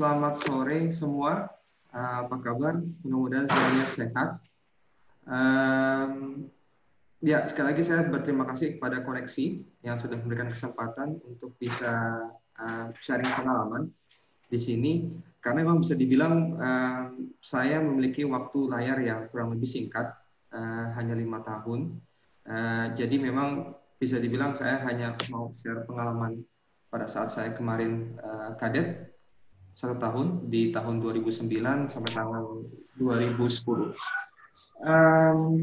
selamat sore semua. Uh, apa kabar? Mudah-mudahan semuanya sehat. Um, ya, sekali lagi saya berterima kasih kepada Koneksi yang sudah memberikan kesempatan untuk bisa uh, sharing pengalaman di sini. Karena memang bisa dibilang uh, saya memiliki waktu layar yang kurang lebih singkat, uh, hanya lima tahun. Uh, jadi memang bisa dibilang saya hanya mau share pengalaman pada saat saya kemarin uh, kadet satu tahun di tahun 2009 sampai tahun 2010. Um,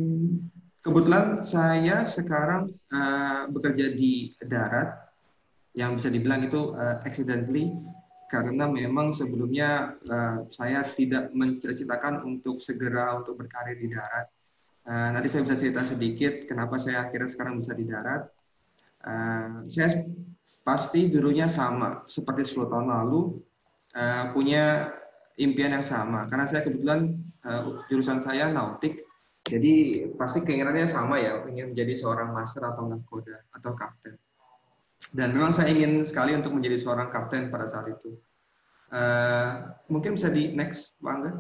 kebetulan saya sekarang uh, bekerja di darat yang bisa dibilang itu uh, accidentally karena memang sebelumnya uh, saya tidak menceritakan untuk segera untuk berkarir di darat. Uh, nanti saya bisa cerita sedikit kenapa saya akhirnya sekarang bisa di darat. Uh, saya pasti dulunya sama seperti 10 tahun lalu uh, punya impian yang sama. Karena saya kebetulan uh, jurusan saya nautik. Jadi pasti keinginannya sama ya ingin menjadi seorang master atau nahkoda atau kapten. Dan memang saya ingin sekali untuk menjadi seorang kapten pada saat itu. Uh, mungkin bisa di next Pak Angga?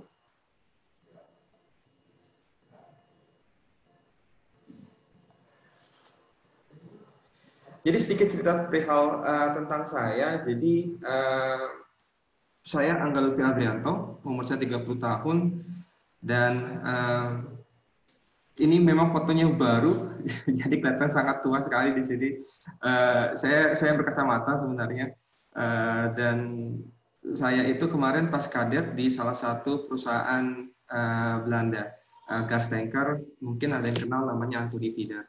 Jadi sedikit cerita perihal uh, tentang saya. Jadi uh, saya Angga Lutfi Adrianto, umur saya 30 tahun dan uh, ini memang fotonya baru, jadi kelihatan sangat tua sekali di sini. Uh, saya saya berkacamata sebenarnya uh, dan saya itu kemarin pas kadet di salah satu perusahaan uh, Belanda uh, gas tanker, mungkin ada yang kenal namanya Anthony Pida.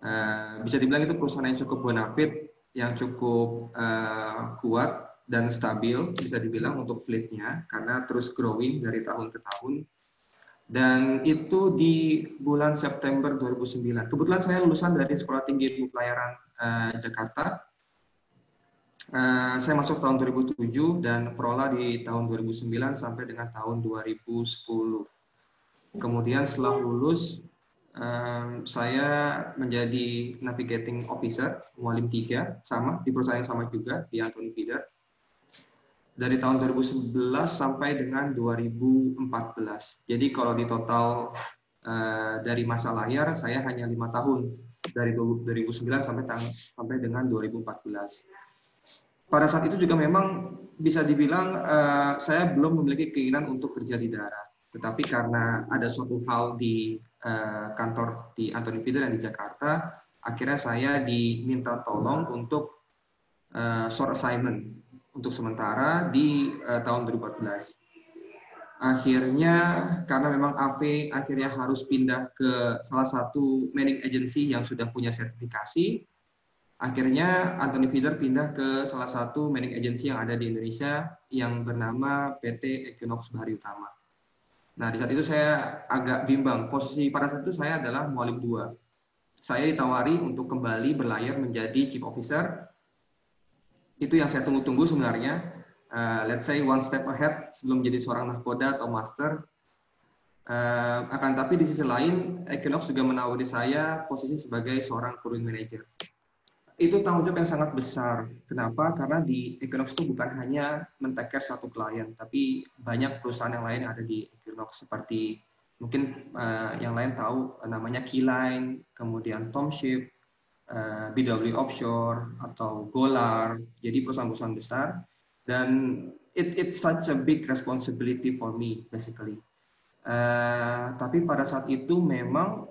Uh, bisa dibilang itu perusahaan yang cukup bonafit, yang cukup uh, kuat dan stabil bisa dibilang untuk fleetnya karena terus growing dari tahun ke tahun. Dan itu di bulan September 2009. Kebetulan saya lulusan dari Sekolah Tinggi Ilmu Pelayaran uh, Jakarta. Uh, saya masuk tahun 2007 dan prola di tahun 2009 sampai dengan tahun 2010. Kemudian setelah lulus um, saya menjadi navigating officer mualim 3 sama di perusahaan yang sama juga di Anthony Feeder dari tahun 2011 sampai dengan 2014. Jadi kalau di total uh, dari masa layar saya hanya lima tahun dari 2009 sampai sampai dengan 2014. Pada saat itu juga memang bisa dibilang uh, saya belum memiliki keinginan untuk kerja di darat. Tetapi karena ada suatu hal di uh, kantor di Anthony Feeder dan di Jakarta, akhirnya saya diminta tolong untuk uh, short assignment untuk sementara di uh, tahun 2014. Akhirnya karena memang AV akhirnya harus pindah ke salah satu managing agency yang sudah punya sertifikasi, akhirnya Anthony Feeder pindah ke salah satu managing agency yang ada di Indonesia yang bernama PT Equinox Bahari Utama. Nah, di saat itu saya agak bimbang. Posisi pada saat itu saya adalah mualim dua. Saya ditawari untuk kembali berlayar menjadi chief officer. Itu yang saya tunggu-tunggu sebenarnya. Uh, let's say one step ahead sebelum menjadi seorang nahkoda atau master. Uh, akan tapi di sisi lain, Equinox juga menawari saya posisi sebagai seorang crewing manager itu tanggung jawab yang sangat besar. Kenapa? Karena di Equinox itu bukan hanya menteker satu klien, tapi banyak perusahaan yang lain yang ada di Equinox seperti mungkin uh, yang lain tahu namanya Keyline, kemudian Tomship, BW Offshore atau Golar. Jadi perusahaan-perusahaan besar dan it it's such a big responsibility for me basically. Uh, tapi pada saat itu memang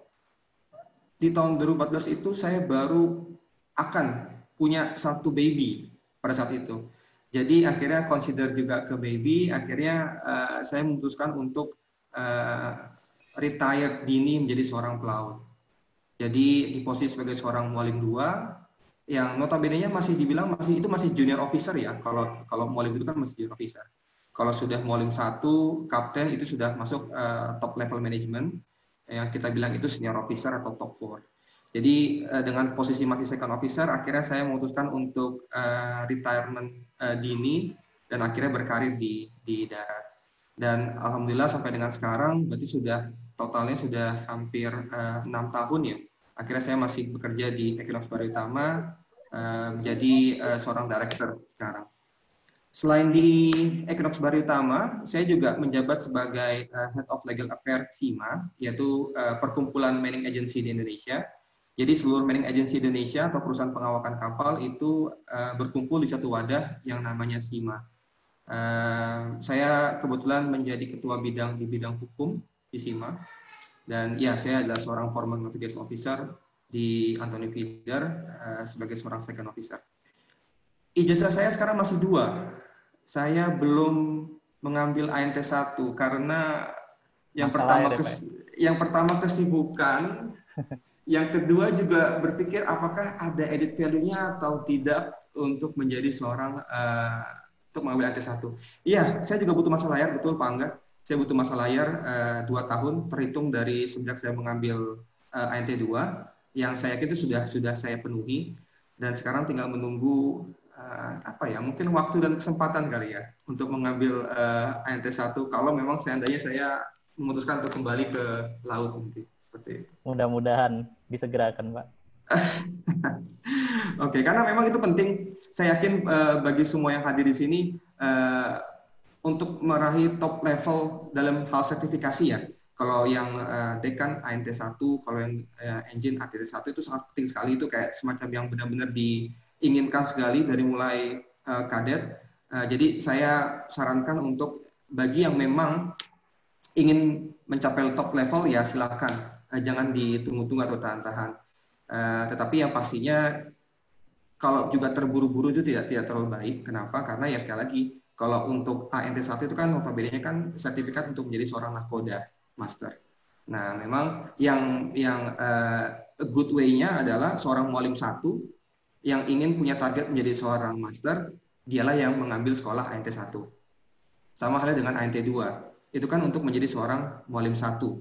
di tahun 2014 itu saya baru akan punya satu baby pada saat itu. Jadi akhirnya consider juga ke baby, akhirnya uh, saya memutuskan untuk uh, retire dini menjadi seorang pelaut. Jadi di posisi sebagai seorang mualim dua, yang notabene-nya masih dibilang masih itu masih junior officer ya. Kalau kalau mualim itu kan masih junior officer. Kalau sudah mualim satu, kapten itu sudah masuk uh, top level management yang kita bilang itu senior officer atau top four. Jadi uh, dengan posisi masih second officer, akhirnya saya memutuskan untuk uh, retirement uh, dini dan akhirnya berkarir di di darat. Dan alhamdulillah sampai dengan sekarang, berarti sudah totalnya sudah hampir enam uh, tahun ya. Akhirnya saya masih bekerja di Equinox Utama uh, menjadi uh, seorang director sekarang. Selain di Equinox Bari Utama, saya juga menjabat sebagai uh, Head of Legal Affairs SIMA, yaitu uh, Perkumpulan Manning Agency di Indonesia. Jadi seluruh manning agency Indonesia atau perusahaan pengawakan kapal itu uh, berkumpul di satu wadah yang namanya SIMA. Uh, saya kebetulan menjadi ketua bidang di bidang hukum di SIMA. Dan ya, saya adalah seorang formal navigation officer di Anthony Feeder uh, sebagai seorang second officer. Ijazah saya sekarang masih dua, saya belum mengambil ANT 1 karena yang Masalah pertama ya, kes, yang pertama kesibukan, yang kedua juga berpikir apakah ada edit value-nya atau tidak untuk menjadi seorang uh, untuk mengambil ANT 1. Iya, saya juga butuh masa layar, betul Pak Angga. Saya butuh masa layar uh, dua tahun terhitung dari sejak saya mengambil uh, ANT 2 yang saya yakin itu sudah sudah saya penuhi dan sekarang tinggal menunggu uh, apa ya mungkin waktu dan kesempatan kali ya untuk mengambil uh, eh, ANT 1 kalau memang seandainya saya memutuskan untuk kembali ke laut nanti seperti itu. Mudah-mudahan disegerakan, Pak. Oke, okay, karena memang itu penting. Saya yakin uh, bagi semua yang hadir di sini uh, untuk meraih top level dalam hal sertifikasi ya. Kalau yang uh, dekan ANT 1, kalau yang uh, engine ATT 1 itu sangat penting sekali itu kayak semacam yang benar-benar di inginkan sekali dari mulai uh, kadet. Uh, jadi saya sarankan untuk bagi yang memang ingin mencapai top level ya silakan, uh, jangan ditunggu-tunggu atau tahan-tahan. Uh, tetapi yang pastinya kalau juga terburu-buru itu tidak tidak terlalu baik. Kenapa? Karena ya sekali lagi kalau untuk ANT 1 itu kan notabene kan sertifikat untuk menjadi seorang nakoda master. Nah, memang yang yang uh, good way-nya adalah seorang mualim satu yang ingin punya target menjadi seorang master, dialah yang mengambil sekolah ANT 1. Sama halnya dengan ANT 2. Itu kan untuk menjadi seorang mualim satu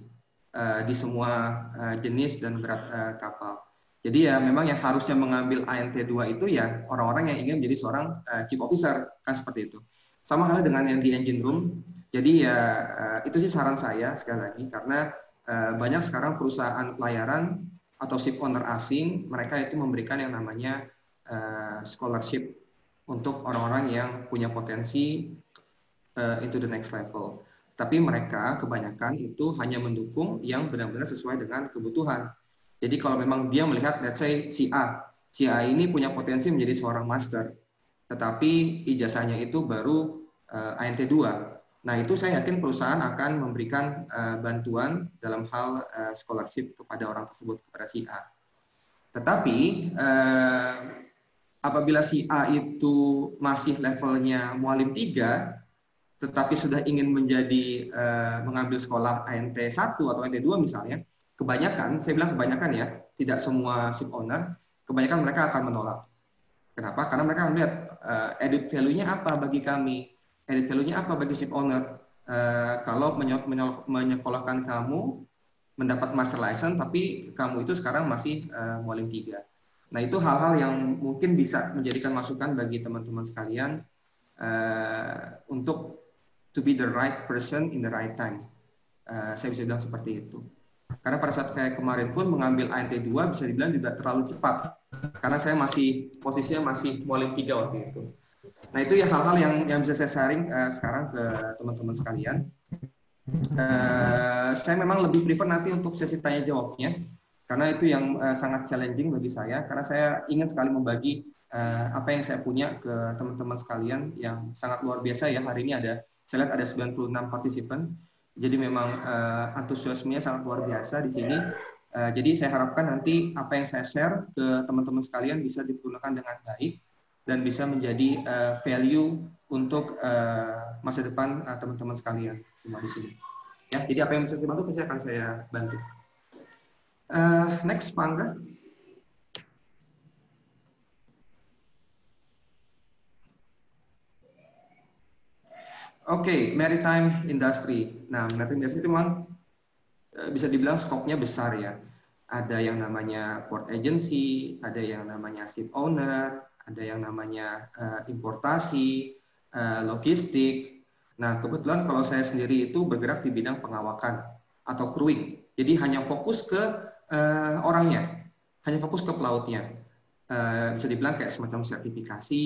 uh, di semua uh, jenis dan berat uh, kapal. Jadi ya memang yang harusnya mengambil ANT 2 itu ya orang-orang yang ingin menjadi seorang uh, chief officer kan seperti itu. Sama halnya dengan yang di engine room. Jadi ya uh, itu sih saran saya sekali lagi karena uh, banyak sekarang perusahaan pelayaran atau ship owner asing, mereka itu memberikan yang namanya uh, scholarship untuk orang-orang yang punya potensi into the next level. Tapi mereka kebanyakan itu hanya mendukung yang benar-benar sesuai dengan kebutuhan. Jadi kalau memang dia melihat, let's say si A, si A ini punya potensi menjadi seorang master, tetapi ijazahnya itu baru uh, ANT 2 Nah, itu saya yakin perusahaan akan memberikan uh, bantuan dalam hal uh, scholarship kepada orang tersebut kepada si A. Tetapi apabila si A itu masih levelnya mualim 3 tetapi sudah ingin menjadi mengambil sekolah ANT 1 atau ANT 2 misalnya, kebanyakan, saya bilang kebanyakan ya, tidak semua ship owner, kebanyakan mereka akan menolak. Kenapa? Karena mereka melihat uh, edit value-nya apa bagi kami Edit value-nya apa bagi ship owner? Uh, kalau menyekolahkan kamu mendapat master license, tapi kamu itu sekarang masih uh, mualim tiga. Nah itu hal-hal yang mungkin bisa menjadikan masukan bagi teman-teman sekalian uh, untuk to be the right person in the right time. Uh, saya bisa bilang seperti itu. Karena pada saat kayak kemarin pun mengambil ANT 2 bisa dibilang juga terlalu cepat. Karena saya masih posisinya masih mualim tiga waktu itu. Nah itu ya hal-hal yang yang bisa saya sharing uh, sekarang ke teman-teman sekalian. Uh, saya memang lebih prefer nanti untuk sesi tanya jawabnya karena itu yang uh, sangat challenging bagi saya karena saya ingin sekali membagi uh, apa yang saya punya ke teman-teman sekalian yang sangat luar biasa ya hari ini ada saya lihat ada 96 partisipan jadi memang uh, antusiasmenya sangat luar biasa di sini uh, jadi saya harapkan nanti apa yang saya share ke teman-teman sekalian bisa digunakan dengan baik dan bisa menjadi uh, value untuk uh, masa depan uh, teman-teman sekalian semua di sini. Ya, jadi apa yang bisa saya bantu pasti akan saya bantu. Uh, next, Pangga. Oke, okay, maritime industry. Nah, maritime industry itu memang bisa dibilang skopnya besar ya. Ada yang namanya port agency, ada yang namanya ship owner, ada yang namanya uh, importasi, uh, logistik. Nah, kebetulan kalau saya sendiri itu bergerak di bidang pengawakan atau crewing. Jadi hanya fokus ke uh, orangnya, hanya fokus ke pelautnya. Uh, bisa dibilang kayak semacam sertifikasi,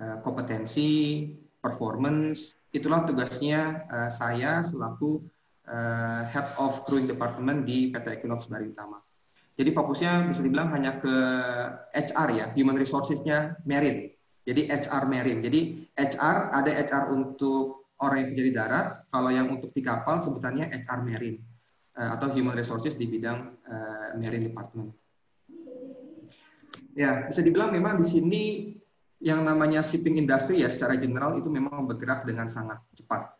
uh, kompetensi, performance. Itulah tugasnya uh, saya selaku uh, Head of Crewing Department di PT Equinox Bari Utama. Jadi fokusnya bisa dibilang hanya ke HR ya, human resources-nya marine. Jadi HR marine. Jadi HR ada HR untuk orang yang kerja darat, kalau yang untuk di kapal sebutannya HR marine atau human resources di bidang uh, marine department. Ya, bisa dibilang memang di sini yang namanya shipping industry ya secara general itu memang bergerak dengan sangat cepat.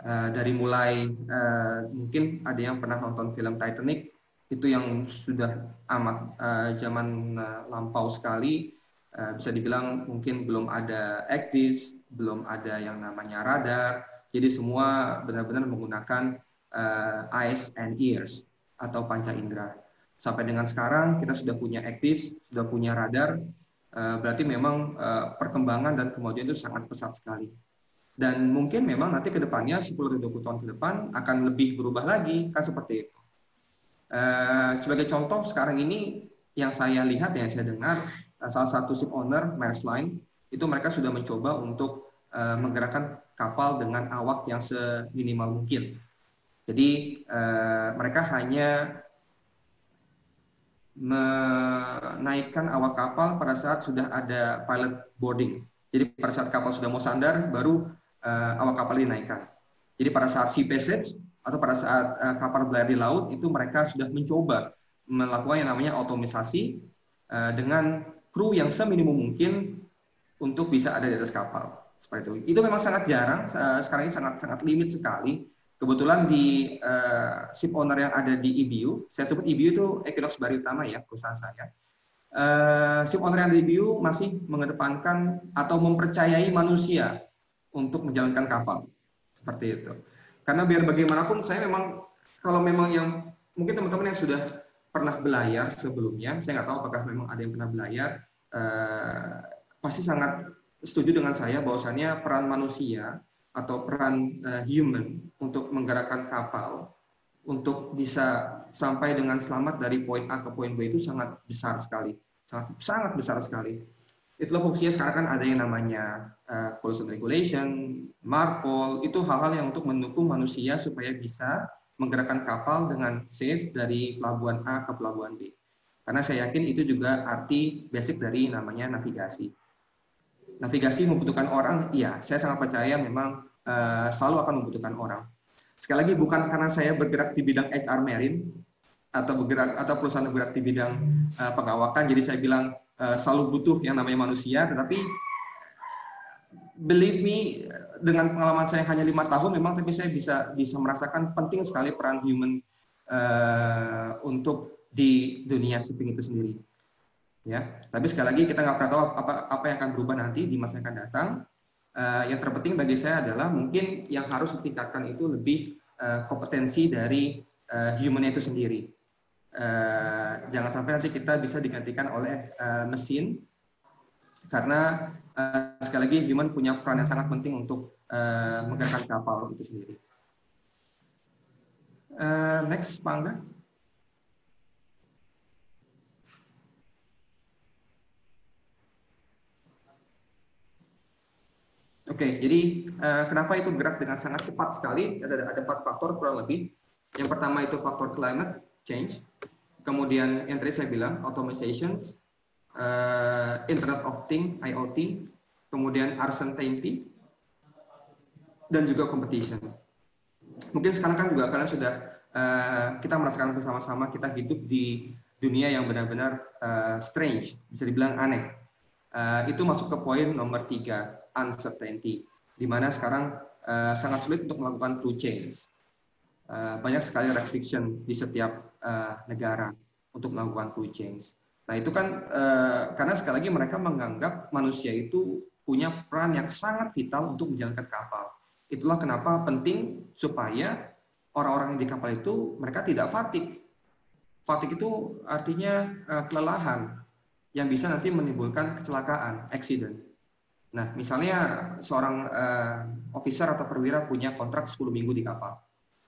Uh, dari mulai uh, mungkin ada yang pernah nonton film Titanic itu yang sudah amat uh, zaman uh, lampau sekali uh, bisa dibilang mungkin belum ada actis, belum ada yang namanya radar. Jadi semua benar-benar menggunakan uh, eyes and ears atau panca indera sampai dengan sekarang kita sudah punya ektis, sudah punya radar, berarti memang eh, perkembangan dan kemajuan itu sangat pesat sekali. Dan mungkin memang nanti ke depannya 10-20 tahun ke depan akan lebih berubah lagi, kan seperti itu. Eh, sebagai contoh sekarang ini yang saya lihat, yang saya dengar, salah satu ship owner, Maersk Line, itu mereka sudah mencoba untuk menggerakkan kapal dengan awak yang seminimal mungkin. Jadi mereka hanya menaikkan awak kapal pada saat sudah ada pilot boarding. Jadi pada saat kapal sudah mau sandar, baru uh, awak kapal dinaikkan. Jadi pada saat sea passage atau pada saat uh, kapal berlayar di laut itu mereka sudah mencoba melakukan yang namanya otomisasi uh, dengan kru yang seminimum mungkin untuk bisa ada di atas kapal. Seperti itu. Itu memang sangat jarang. Uh, sekarang ini sangat sangat limit sekali Kebetulan di uh, ship owner yang ada di IBU, saya sebut IBU itu Equinox Bari Utama ya, perusahaan saya. Uh, ship owner yang di IBU masih mengedepankan atau mempercayai manusia untuk menjalankan kapal. Seperti itu. Karena biar bagaimanapun saya memang, kalau memang yang, mungkin teman-teman yang sudah pernah belayar sebelumnya, saya nggak tahu apakah memang ada yang pernah belayar, uh, pasti sangat setuju dengan saya bahwasannya peran manusia atau peran uh, human untuk menggerakkan kapal untuk bisa sampai dengan selamat dari poin A ke poin B itu sangat besar sekali, sangat sangat besar sekali. Itulah fungsinya sekarang kan ada yang namanya uh, pollution regulation, marpol, itu hal-hal yang untuk mendukung manusia supaya bisa menggerakkan kapal dengan safe dari pelabuhan A ke pelabuhan B. Karena saya yakin itu juga arti basic dari namanya navigasi navigasi membutuhkan orang, iya, saya sangat percaya memang uh, selalu akan membutuhkan orang. Sekali lagi bukan karena saya bergerak di bidang HR Marine atau bergerak atau perusahaan bergerak di bidang uh, pengawakan, jadi saya bilang uh, selalu butuh yang namanya manusia, tetapi believe me dengan pengalaman saya hanya lima tahun memang tapi saya bisa bisa merasakan penting sekali peran human uh, untuk di dunia shipping itu sendiri ya. Tapi sekali lagi kita nggak pernah tahu apa apa yang akan berubah nanti di masa yang akan datang. Uh, yang terpenting bagi saya adalah mungkin yang harus ditingkatkan itu lebih uh, kompetensi dari uh, human itu sendiri. Uh, jangan sampai nanti kita bisa digantikan oleh uh, mesin karena uh, sekali lagi human punya peran yang sangat penting untuk uh, menggerakkan kapal itu sendiri. Uh, next, Pak Angga. Oke, okay, jadi uh, kenapa itu gerak dengan sangat cepat sekali? Ada ada empat faktor kurang lebih. Yang pertama itu faktor climate change. Kemudian yang tadi saya bilang automation, uh, Internet of Things (IoT), kemudian uncertainty, dan juga competition. Mungkin sekarang kan juga kalian sudah uh, kita merasakan bersama-sama kita hidup di dunia yang benar-benar uh, strange, bisa dibilang aneh. Uh, itu masuk ke poin nomor tiga uncertainty, di mana sekarang uh, sangat sulit untuk melakukan crew change. Uh, banyak sekali restriction di setiap uh, negara untuk melakukan crew change. Nah itu kan uh, karena sekali lagi mereka menganggap manusia itu punya peran yang sangat vital untuk menjalankan kapal. Itulah kenapa penting supaya orang-orang di kapal itu mereka tidak fatik. Fatik itu artinya uh, kelelahan yang bisa nanti menimbulkan kecelakaan, accident. Nah, misalnya seorang uh, officer atau perwira punya kontrak 10 minggu di kapal.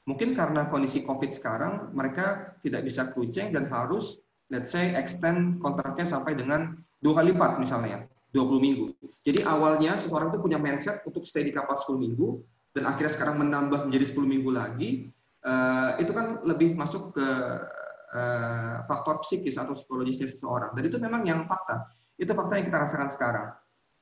Mungkin karena kondisi COVID sekarang, mereka tidak bisa crew dan harus, let's say, extend kontraknya sampai dengan dua kali lipat misalnya. 20 minggu. Jadi awalnya seseorang itu punya mindset untuk stay di kapal 10 minggu, dan akhirnya sekarang menambah menjadi 10 minggu lagi, uh, itu kan lebih masuk ke uh, faktor psikis atau psikologisnya seseorang. Dan itu memang yang fakta. Itu fakta yang kita rasakan sekarang.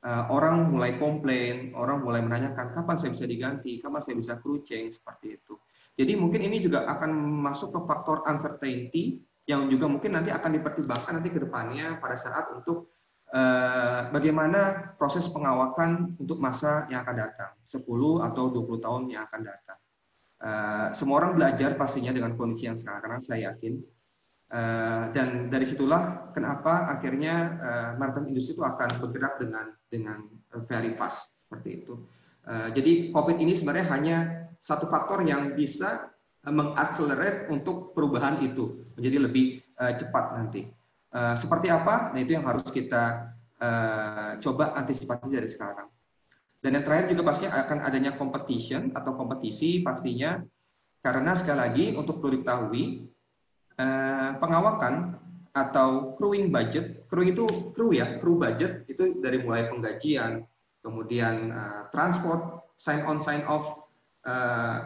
Uh, orang mulai komplain, orang mulai menanyakan kapan saya bisa diganti, kapan saya bisa crew change, seperti itu. Jadi mungkin ini juga akan masuk ke faktor uncertainty yang juga mungkin nanti akan dipertimbangkan nanti ke depannya pada saat untuk uh, bagaimana proses pengawakan untuk masa yang akan datang, 10 atau 20 tahun yang akan datang. Uh, semua orang belajar pastinya dengan kondisi yang sekarang, saya yakin. Uh, dan dari situlah kenapa akhirnya uh, maritime industri itu akan bergerak dengan dengan very fast seperti itu. Uh, jadi COVID ini sebenarnya hanya satu faktor yang bisa uh, untuk perubahan itu menjadi lebih uh, cepat nanti. Uh, seperti apa? Nah itu yang harus kita uh, coba antisipasi dari sekarang. Dan yang terakhir juga pasti akan adanya competition atau kompetisi pastinya karena sekali lagi untuk perlu diketahui uh, pengawakan atau crewing budget, crew itu crew ya, crew budget itu dari mulai penggajian, kemudian uh, transport, sign on sign off, Eh,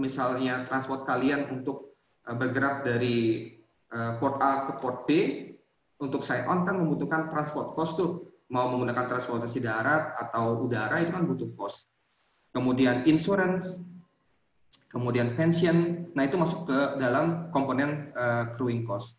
misalnya transport kalian untuk eh, bergerak dari eh, port A ke port B untuk sign on kan membutuhkan transport cost tuh. Mau menggunakan transportasi darat atau udara itu kan butuh cost. Kemudian insurance kemudian pension nah itu masuk ke dalam komponen uh, crewing cost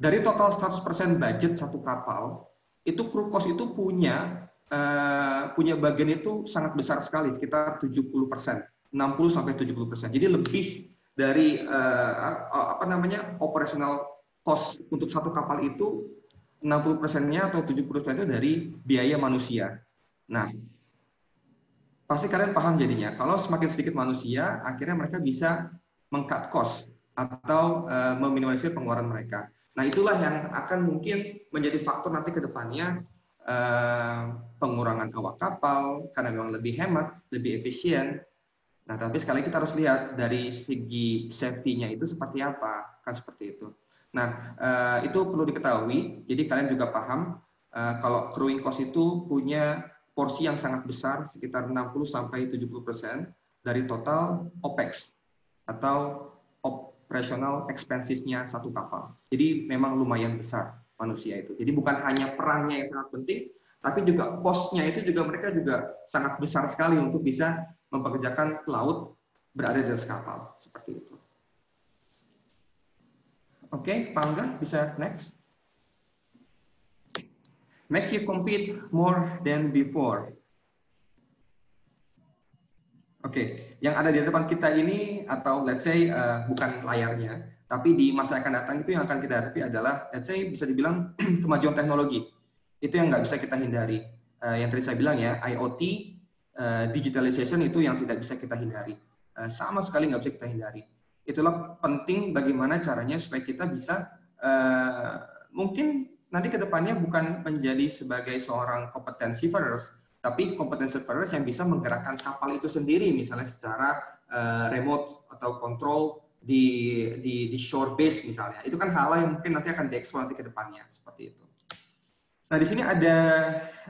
dari total 100% budget satu kapal itu crew cost itu punya uh, punya bagian itu sangat besar sekali sekitar 70 persen 60 sampai 70 persen. Jadi lebih dari uh, apa namanya operational cost untuk satu kapal itu 60 persennya atau 70 persen itu dari biaya manusia. Nah, pasti kalian paham jadinya. Kalau semakin sedikit manusia, akhirnya mereka bisa mengcut cost atau uh, meminimalisir pengeluaran mereka. Nah, itulah yang akan mungkin menjadi faktor nanti ke depannya uh, pengurangan awak kapal karena memang lebih hemat, lebih efisien, Nah, tapi sekali kita harus lihat dari segi safety-nya itu seperti apa, kan seperti itu. Nah, uh, itu perlu diketahui. Jadi kalian juga paham uh, kalau crewing cost itu punya porsi yang sangat besar, sekitar 60 sampai 70 persen dari total OPEX atau operational expenses-nya satu kapal. Jadi memang lumayan besar manusia itu. Jadi bukan hanya perannya yang sangat penting, tapi juga cost-nya itu juga mereka juga sangat besar sekali untuk bisa mempekerjakan laut berada di atas kapal seperti itu. Oke, okay, Pak Angga bisa next. Make you compete more than before. Oke, okay. yang ada di depan kita ini atau let's say uh, bukan layarnya, tapi di masa akan datang itu yang akan kita hadapi adalah let's say bisa dibilang kemajuan teknologi. Itu yang nggak bisa kita hindari. Uh, yang tadi saya bilang ya, IoT uh, digitalization itu yang tidak bisa kita hindari. Uh, sama sekali nggak bisa kita hindari. Itulah penting bagaimana caranya supaya kita bisa uh, mungkin nanti ke depannya bukan menjadi sebagai seorang kompetensi first, tapi kompetensi first yang bisa menggerakkan kapal itu sendiri, misalnya secara uh, remote atau control di, di, di shore base misalnya. Itu kan hal yang mungkin nanti akan dieksplor nanti ke depannya, seperti itu. Nah, di sini ada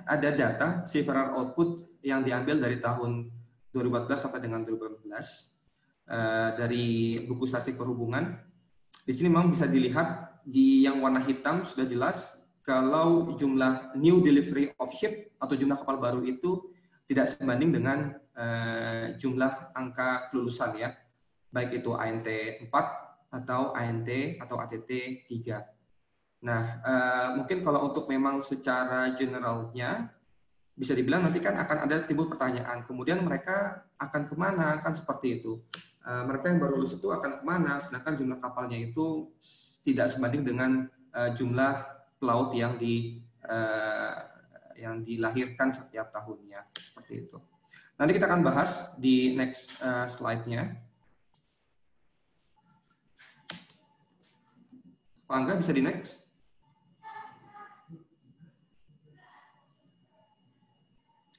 ada data seafarer output yang diambil dari tahun 2014 sampai dengan 2015 uh, eh, dari buku statistik perhubungan. Di sini memang bisa dilihat di yang warna hitam sudah jelas kalau jumlah new delivery of ship atau jumlah kapal baru itu tidak sebanding dengan uh, jumlah angka kelulusan ya, baik itu ANT 4 atau ANT atau ATT 3. Nah, uh, mungkin kalau untuk memang secara generalnya bisa dibilang nanti kan akan ada timbul pertanyaan. Kemudian mereka akan ke mana? Kan seperti itu. Uh, mereka yang baru lulus itu akan ke mana? Sedangkan jumlah kapalnya itu tidak sebanding dengan uh, jumlah pelaut yang di uh, yang dilahirkan setiap tahunnya seperti itu. Nanti kita akan bahas di next uh, slide-nya. Pak Angga bisa di next?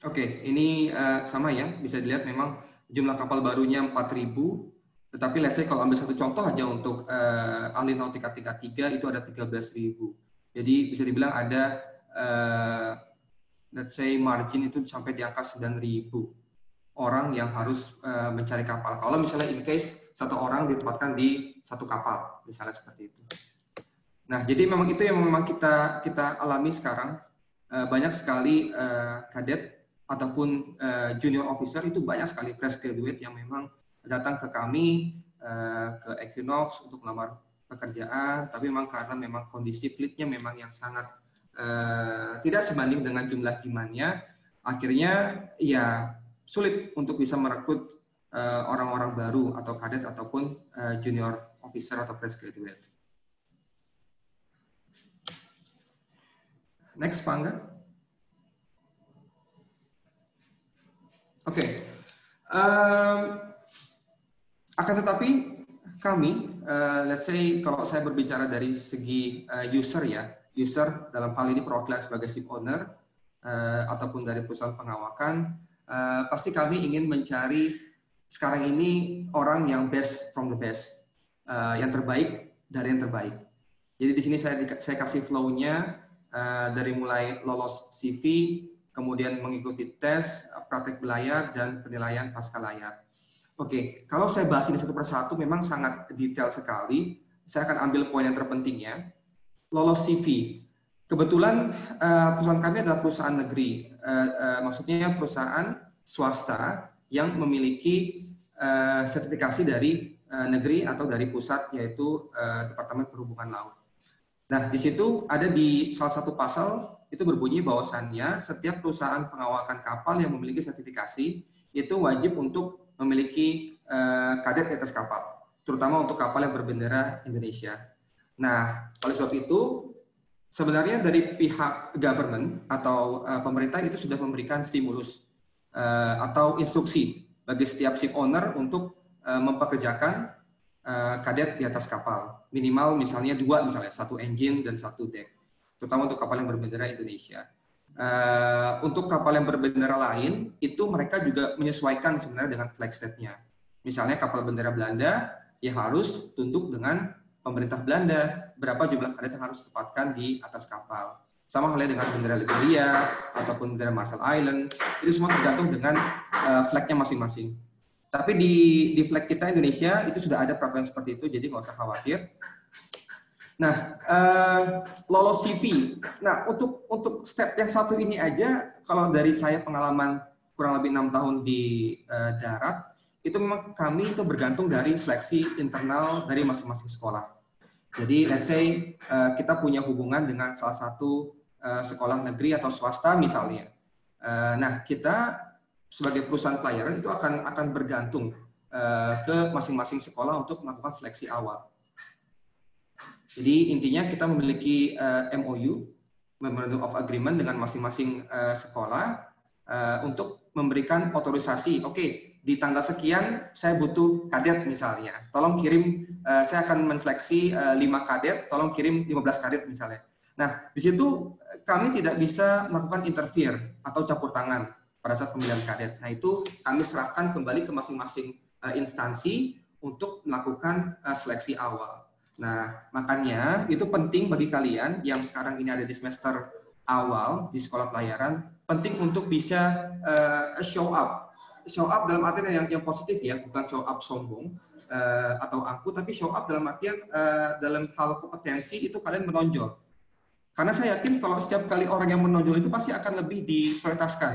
Oke, ini uh, sama ya, bisa dilihat memang jumlah kapal barunya 4.000, tetapi let's say kalau ambil satu contoh aja untuk uh, ahli nautika tingkat 3 itu ada 13.000. Jadi bisa dibilang ada uh, let's say margin itu sampai di angka 9.000 orang yang harus uh, mencari kapal. Kalau misalnya in case satu orang ditempatkan di satu kapal, misalnya seperti itu. Nah, jadi memang itu yang memang kita kita alami sekarang. Uh, banyak sekali uh, kadet ataupun uh, junior officer itu banyak sekali fresh graduate yang memang datang ke kami uh, ke Equinox untuk melamar pekerjaan, tapi memang karena memang kondisi fleetnya memang yang sangat uh, tidak sebanding dengan jumlah demandnya, akhirnya ya sulit untuk bisa merekrut orang-orang uh, baru atau kadet ataupun uh, junior officer atau fresh graduate. Next, Pangga. Oke. Okay. Um, akan tetapi kami, uh, let's say kalau saya berbicara dari segi uh, user ya, user dalam hal ini perwakilan sebagai ship owner uh, ataupun dari perusahaan pengawakan, uh, pasti kami ingin mencari sekarang ini orang yang best from the best, uh, yang terbaik dari yang terbaik. Jadi di sini saya saya kasih flow-nya uh, dari mulai lolos CV, kemudian mengikuti tes, praktek belayar, dan penilaian pasca layar. Oke, kalau saya bahas ini satu persatu memang sangat detail sekali. Saya akan ambil poin yang terpentingnya. Lolos CV. Kebetulan uh, perusahaan kami adalah perusahaan negeri, uh, maksudnya perusahaan swasta yang memiliki sertifikasi dari negeri atau dari pusat, yaitu Departemen Perhubungan Laut. Nah, di situ ada di salah satu pasal itu berbunyi bahwasannya setiap perusahaan pengawakan kapal yang memiliki sertifikasi itu wajib untuk memiliki uh, kadet di atas kapal, terutama untuk kapal yang berbendera Indonesia. Nah, oleh sebab itu sebenarnya dari pihak government atau uh, pemerintah itu sudah memberikan stimulus uh, atau instruksi bagi setiap ship owner untuk mempekerjakan uh, kadet di atas kapal, minimal misalnya dua misalnya satu engine dan satu deck terutama untuk kapal yang berbendera Indonesia. Uh, untuk kapal yang berbendera lain, itu mereka juga menyesuaikan sebenarnya dengan flag state-nya. Misalnya kapal bendera Belanda, ya harus tunduk dengan pemerintah Belanda, berapa jumlah kadet yang harus ditempatkan di atas kapal. Sama halnya dengan bendera Liberia, ataupun bendera Marshall Island, itu semua tergantung dengan uh, flag-nya masing-masing. Tapi di, di flag kita Indonesia, itu sudah ada peraturan seperti itu, jadi nggak usah khawatir. Nah, uh, lolos CV. Nah, untuk untuk step yang satu ini aja, kalau dari saya pengalaman kurang lebih enam tahun di uh, darat, itu memang kami itu bergantung dari seleksi internal dari masing-masing sekolah. Jadi, let's say uh, kita punya hubungan dengan salah satu uh, sekolah negeri atau swasta misalnya. Uh, nah, kita sebagai perusahaan pelayaran itu akan akan bergantung uh, ke masing-masing sekolah untuk melakukan seleksi awal. Jadi intinya kita memiliki uh, eh, MOU Memorandum of Agreement dengan masing-masing uh, sekolah uh, untuk memberikan otorisasi. Oke, okay, di tanggal sekian saya butuh kadet misalnya. Tolong kirim uh, saya akan menseleksi uh, 5 kadet, tolong kirim 15 kadet misalnya. Nah, di situ kami tidak bisa melakukan interfere atau campur tangan pada saat pemilihan kadet. Nah, itu kami serahkan kembali ke masing-masing uh, instansi untuk melakukan uh, seleksi awal. Nah, makanya itu penting bagi kalian yang sekarang ini ada di semester awal di sekolah pelayaran, penting untuk bisa uh, show up. Show up dalam artian yang yang positif ya, bukan show up sombong uh, atau angku, tapi show up dalam artian uh, dalam hal kompetensi itu kalian menonjol. Karena saya yakin kalau setiap kali orang yang menonjol itu pasti akan lebih diprioritaskan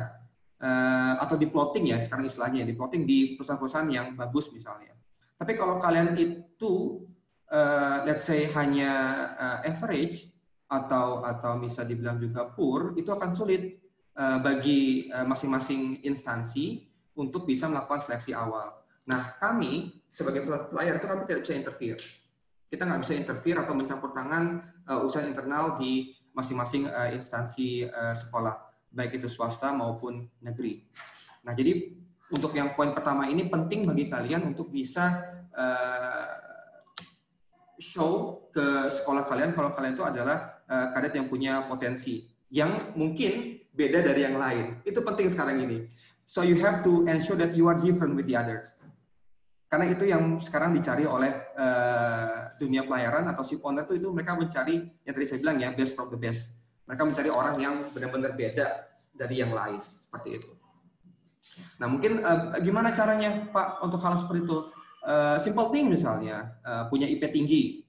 uh, atau di plotting ya sekarang istilahnya, di plotting di perusahaan-perusahaan yang bagus misalnya. Tapi kalau kalian itu uh, let's say hanya uh, average atau atau bisa dibilang juga poor itu akan sulit uh, bagi masing-masing uh, instansi untuk bisa melakukan seleksi awal. Nah kami sebagai player itu kami tidak bisa interfere. Kita nggak bisa interfere atau mencampur tangan uh, urusan internal di masing-masing uh, instansi uh, sekolah, baik itu swasta maupun negeri. Nah jadi untuk yang poin pertama ini penting bagi kalian untuk bisa uh, show ke sekolah kalian kalau kalian itu adalah uh, kadet yang punya potensi yang mungkin beda dari yang lain. Itu penting sekarang ini. So you have to ensure that you are different with the others. Karena itu yang sekarang dicari oleh uh, dunia pelayaran atau ship owner itu itu mereka mencari yang tadi saya bilang ya best from the best. Mereka mencari orang yang benar-benar beda dari yang lain seperti itu. Nah mungkin uh, gimana caranya Pak untuk hal seperti itu? Uh, simple thing misalnya uh, punya IP tinggi.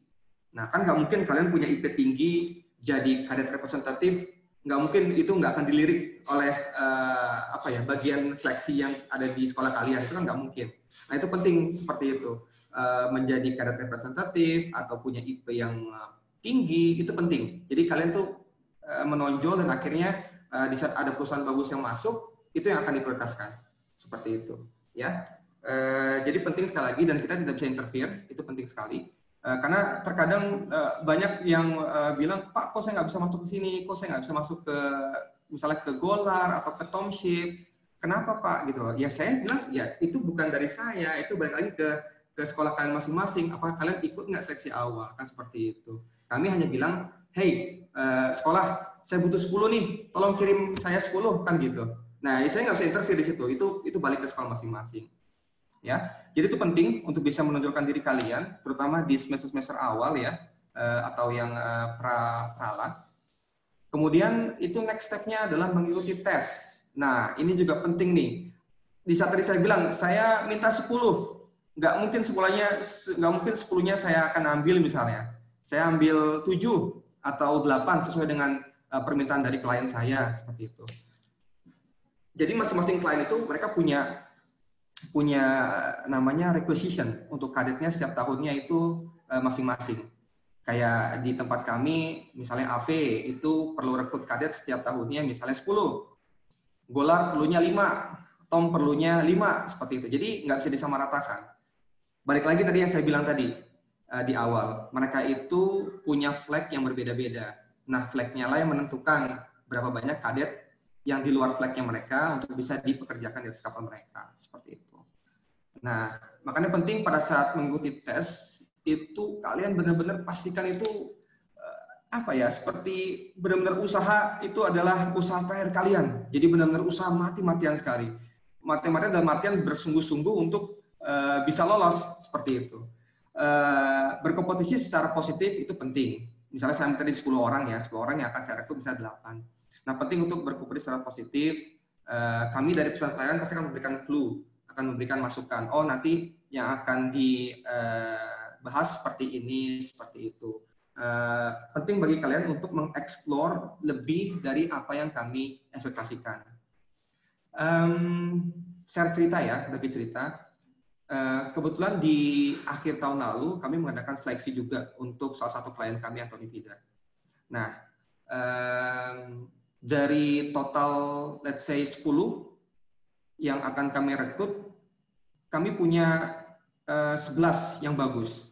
Nah kan nggak mungkin kalian punya IP tinggi jadi kadet representatif nggak mungkin itu nggak akan dilirik oleh uh, apa ya bagian seleksi yang ada di sekolah kalian itu kan nggak mungkin. Nah itu penting seperti itu uh, menjadi kadet representatif atau punya IP yang tinggi itu penting. Jadi kalian tuh uh, menonjol dan akhirnya uh, di saat ada perusahaan bagus yang masuk itu yang akan diprioritaskan seperti itu ya uh, jadi penting sekali lagi dan kita tidak bisa interfere itu penting sekali. Uh, karena terkadang uh, banyak yang bilang pak kok saya nggak bisa masuk ke sini? Kok saya nggak bisa masuk ke misalnya ke Golar atau ke Tomship? Kenapa pak? Gitu ya saya bilang ya itu bukan dari saya. Itu balik lagi ke ke sekolah kalian masing-masing. Apakah kalian ikut nggak seleksi awal? Kan seperti itu. Kami hanya bilang hey sekolah saya butuh 10 nih. Tolong kirim saya 10 kan gitu. Nah, saya nggak bisa interview di situ. Itu itu balik ke sekolah masing-masing. Ya, jadi itu penting untuk bisa menonjolkan diri kalian, terutama di semester-semester awal ya, eh, atau yang eh, pra prala. Kemudian itu next step-nya adalah mengikuti tes. Nah, ini juga penting nih. Di saat tadi saya bilang, saya minta 10. Nggak mungkin sepuluhnya, nggak mungkin sepuluhnya saya akan ambil misalnya. Saya ambil 7 atau 8 sesuai dengan eh, permintaan dari klien saya, seperti itu jadi masing-masing klien itu mereka punya punya namanya requisition untuk kadetnya setiap tahunnya itu eh, masing-masing. Kayak di tempat kami, misalnya AV itu perlu rekrut kadet setiap tahunnya misalnya 10. Golar perlunya 5, Tom perlunya 5, seperti itu. Jadi nggak bisa disamaratakan. Balik lagi tadi yang saya bilang tadi eh, di awal, mereka itu punya flag yang berbeda-beda. Nah, flagnya lah yang menentukan berapa banyak kadet yang di luar flagnya mereka untuk bisa dipekerjakan di atas kapal mereka seperti itu. Nah, makanya penting pada saat mengikuti tes itu kalian benar-benar pastikan itu eh, apa ya seperti benar-benar usaha itu adalah usaha terakhir kalian. Jadi benar-benar usaha mati-matian sekali. Mati-matian dalam artian bersungguh-sungguh untuk uh, bisa lolos seperti itu. Uh, berkompetisi secara positif itu penting. Misalnya saya tadi 10 orang ya, 10 orang yang akan saya rekrut bisa 8 Nah, penting untuk berkomunikasi secara positif. Eh, kami dari perusahaan pelayanan pasti akan memberikan clue, akan memberikan masukan. Oh, nanti yang akan dibahas seperti ini, seperti itu. Eh, penting bagi kalian untuk mengeksplor lebih dari apa yang kami ekspektasikan. Um, share cerita ya, bagi cerita. Uh, kebetulan di akhir tahun lalu kami mengadakan seleksi juga untuk salah satu klien kami Anthony Vida. Nah, um, dari total let's say 10 yang akan kami rekrut, kami punya uh, 11 yang bagus.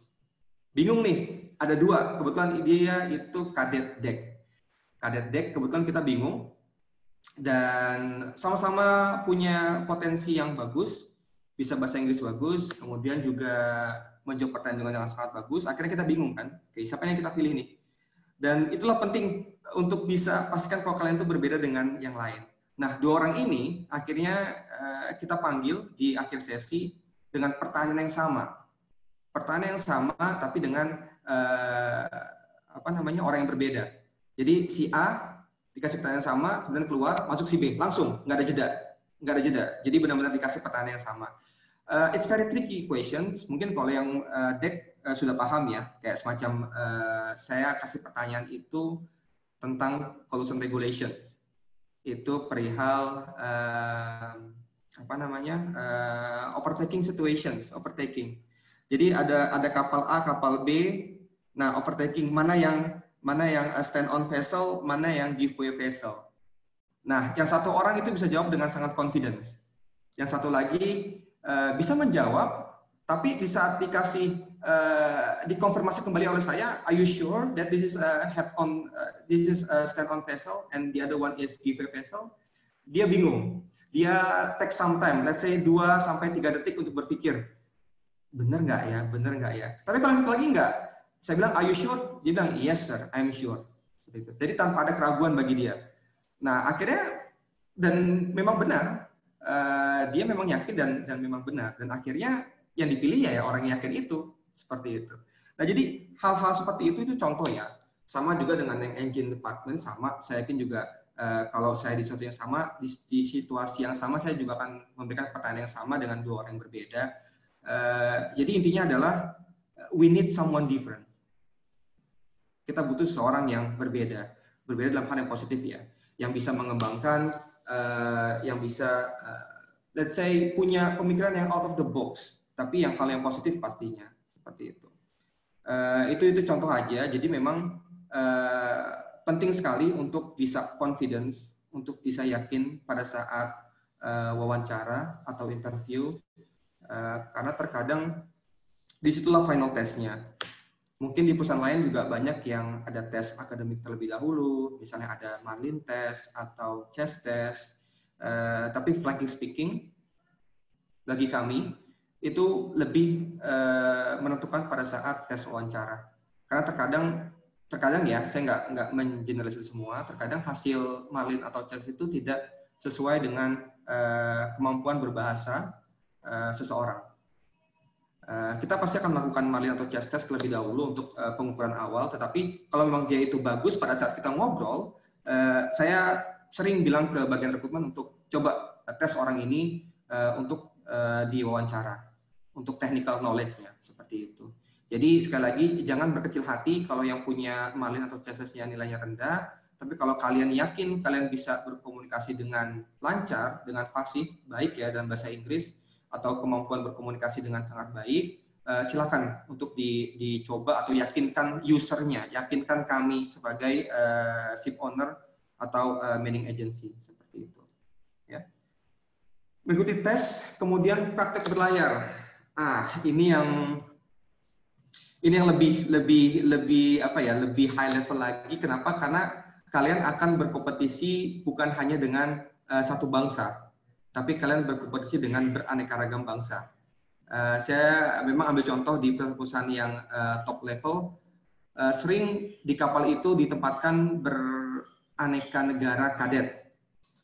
Bingung nih, ada dua. Kebetulan dia itu kadet deck. Kadet deck kebetulan kita bingung dan sama-sama punya potensi yang bagus, bisa bahasa Inggris bagus, kemudian juga menjawab pertanyaan dengan sangat bagus. Akhirnya kita bingung kan, oke siapa yang kita pilih nih? Dan itulah penting untuk bisa pastikan kalau kalian itu berbeda dengan yang lain. Nah, dua orang ini akhirnya kita panggil di akhir sesi dengan pertanyaan yang sama. Pertanyaan yang sama tapi dengan uh, apa namanya orang yang berbeda. Jadi si A dikasih pertanyaan sama, kemudian keluar masuk si B langsung, nggak ada jeda, nggak ada jeda. Jadi benar-benar dikasih pertanyaan yang sama. Uh, it's very tricky questions. Mungkin kalau yang uh, deck uh, sudah paham ya, kayak semacam uh, saya kasih pertanyaan itu tentang collusion regulations. Itu perihal apa namanya uh, overtaking situations, overtaking. Jadi ada ada kapal A, kapal B. Nah, overtaking mana yang mana yang stand on vessel, mana yang giveaway vessel. Nah, yang satu orang itu bisa jawab dengan sangat confidence. Yang satu lagi uh, bisa menjawab, tapi di saat dikasih uh, dikonfirmasi kembali oleh saya, are you sure that this is a head on, uh, this is a stand on vessel and the other one is give vessel? Dia bingung. Dia take some time, let's say 2 sampai 3 detik untuk berpikir. Bener nggak ya? Bener nggak ya? Tapi kalau lagi nggak, saya bilang, are you sure? Dia bilang, yes sir, I'm sure. Jadi tanpa ada keraguan bagi dia. Nah akhirnya dan memang benar, uh, dia memang yakin dan dan memang benar. Dan akhirnya yang dipilih ya orang yang yakin itu seperti itu. Nah, jadi hal-hal seperti itu itu contoh ya. Sama juga dengan yang engine department sama saya yakin juga uh, kalau saya di satu yang sama, di, di situasi yang sama, saya juga akan memberikan pertanyaan yang sama dengan dua orang yang berbeda. Uh, jadi intinya adalah we need someone different. Kita butuh seorang yang berbeda, berbeda dalam hal yang positif ya, yang bisa mengembangkan, uh, yang bisa, uh, let's say punya pemikiran yang out of the box, tapi yang hal yang positif pastinya seperti itu. Uh, itu itu contoh aja. Jadi memang uh, penting sekali untuk bisa confidence, untuk bisa yakin pada saat uh, wawancara atau interview, uh, karena terkadang di situlah final testnya. Mungkin di perusahaan lain juga banyak yang ada tes akademik terlebih dahulu, misalnya ada Marlin test atau chess test, uh, tapi flanking speaking bagi kami itu lebih uh, menentukan pada saat tes wawancara. Karena terkadang terkadang ya saya nggak nggak mengeneralisir semua terkadang hasil malin atau tes itu tidak sesuai dengan uh, kemampuan berbahasa uh, seseorang. Uh, kita pasti akan melakukan malin atau chest test terlebih dahulu untuk uh, pengukuran awal tetapi kalau memang dia itu bagus pada saat kita ngobrol uh, saya sering bilang ke bagian rekrutmen untuk coba tes orang ini uh, untuk uh, diwawancara untuk technical knowledge-nya seperti itu jadi sekali lagi jangan berkecil hati kalau yang punya malin atau CSS-nya nilainya rendah, tapi kalau kalian yakin kalian bisa berkomunikasi dengan lancar, dengan fasih, baik ya dalam bahasa Inggris atau kemampuan berkomunikasi dengan sangat baik, uh, silakan untuk di, dicoba atau yakinkan usernya, yakinkan kami sebagai uh, ship owner atau uh, manning agency seperti itu. Ya. Mengikuti tes, kemudian praktek berlayar. Ah, ini yang ini yang lebih lebih lebih apa ya lebih high level lagi. Kenapa? Karena kalian akan berkompetisi bukan hanya dengan uh, satu bangsa tapi kalian berkompetisi dengan beraneka ragam bangsa. Uh, saya memang ambil contoh di perusahaan yang uh, top level. Uh, sering di kapal itu ditempatkan beraneka negara kadet.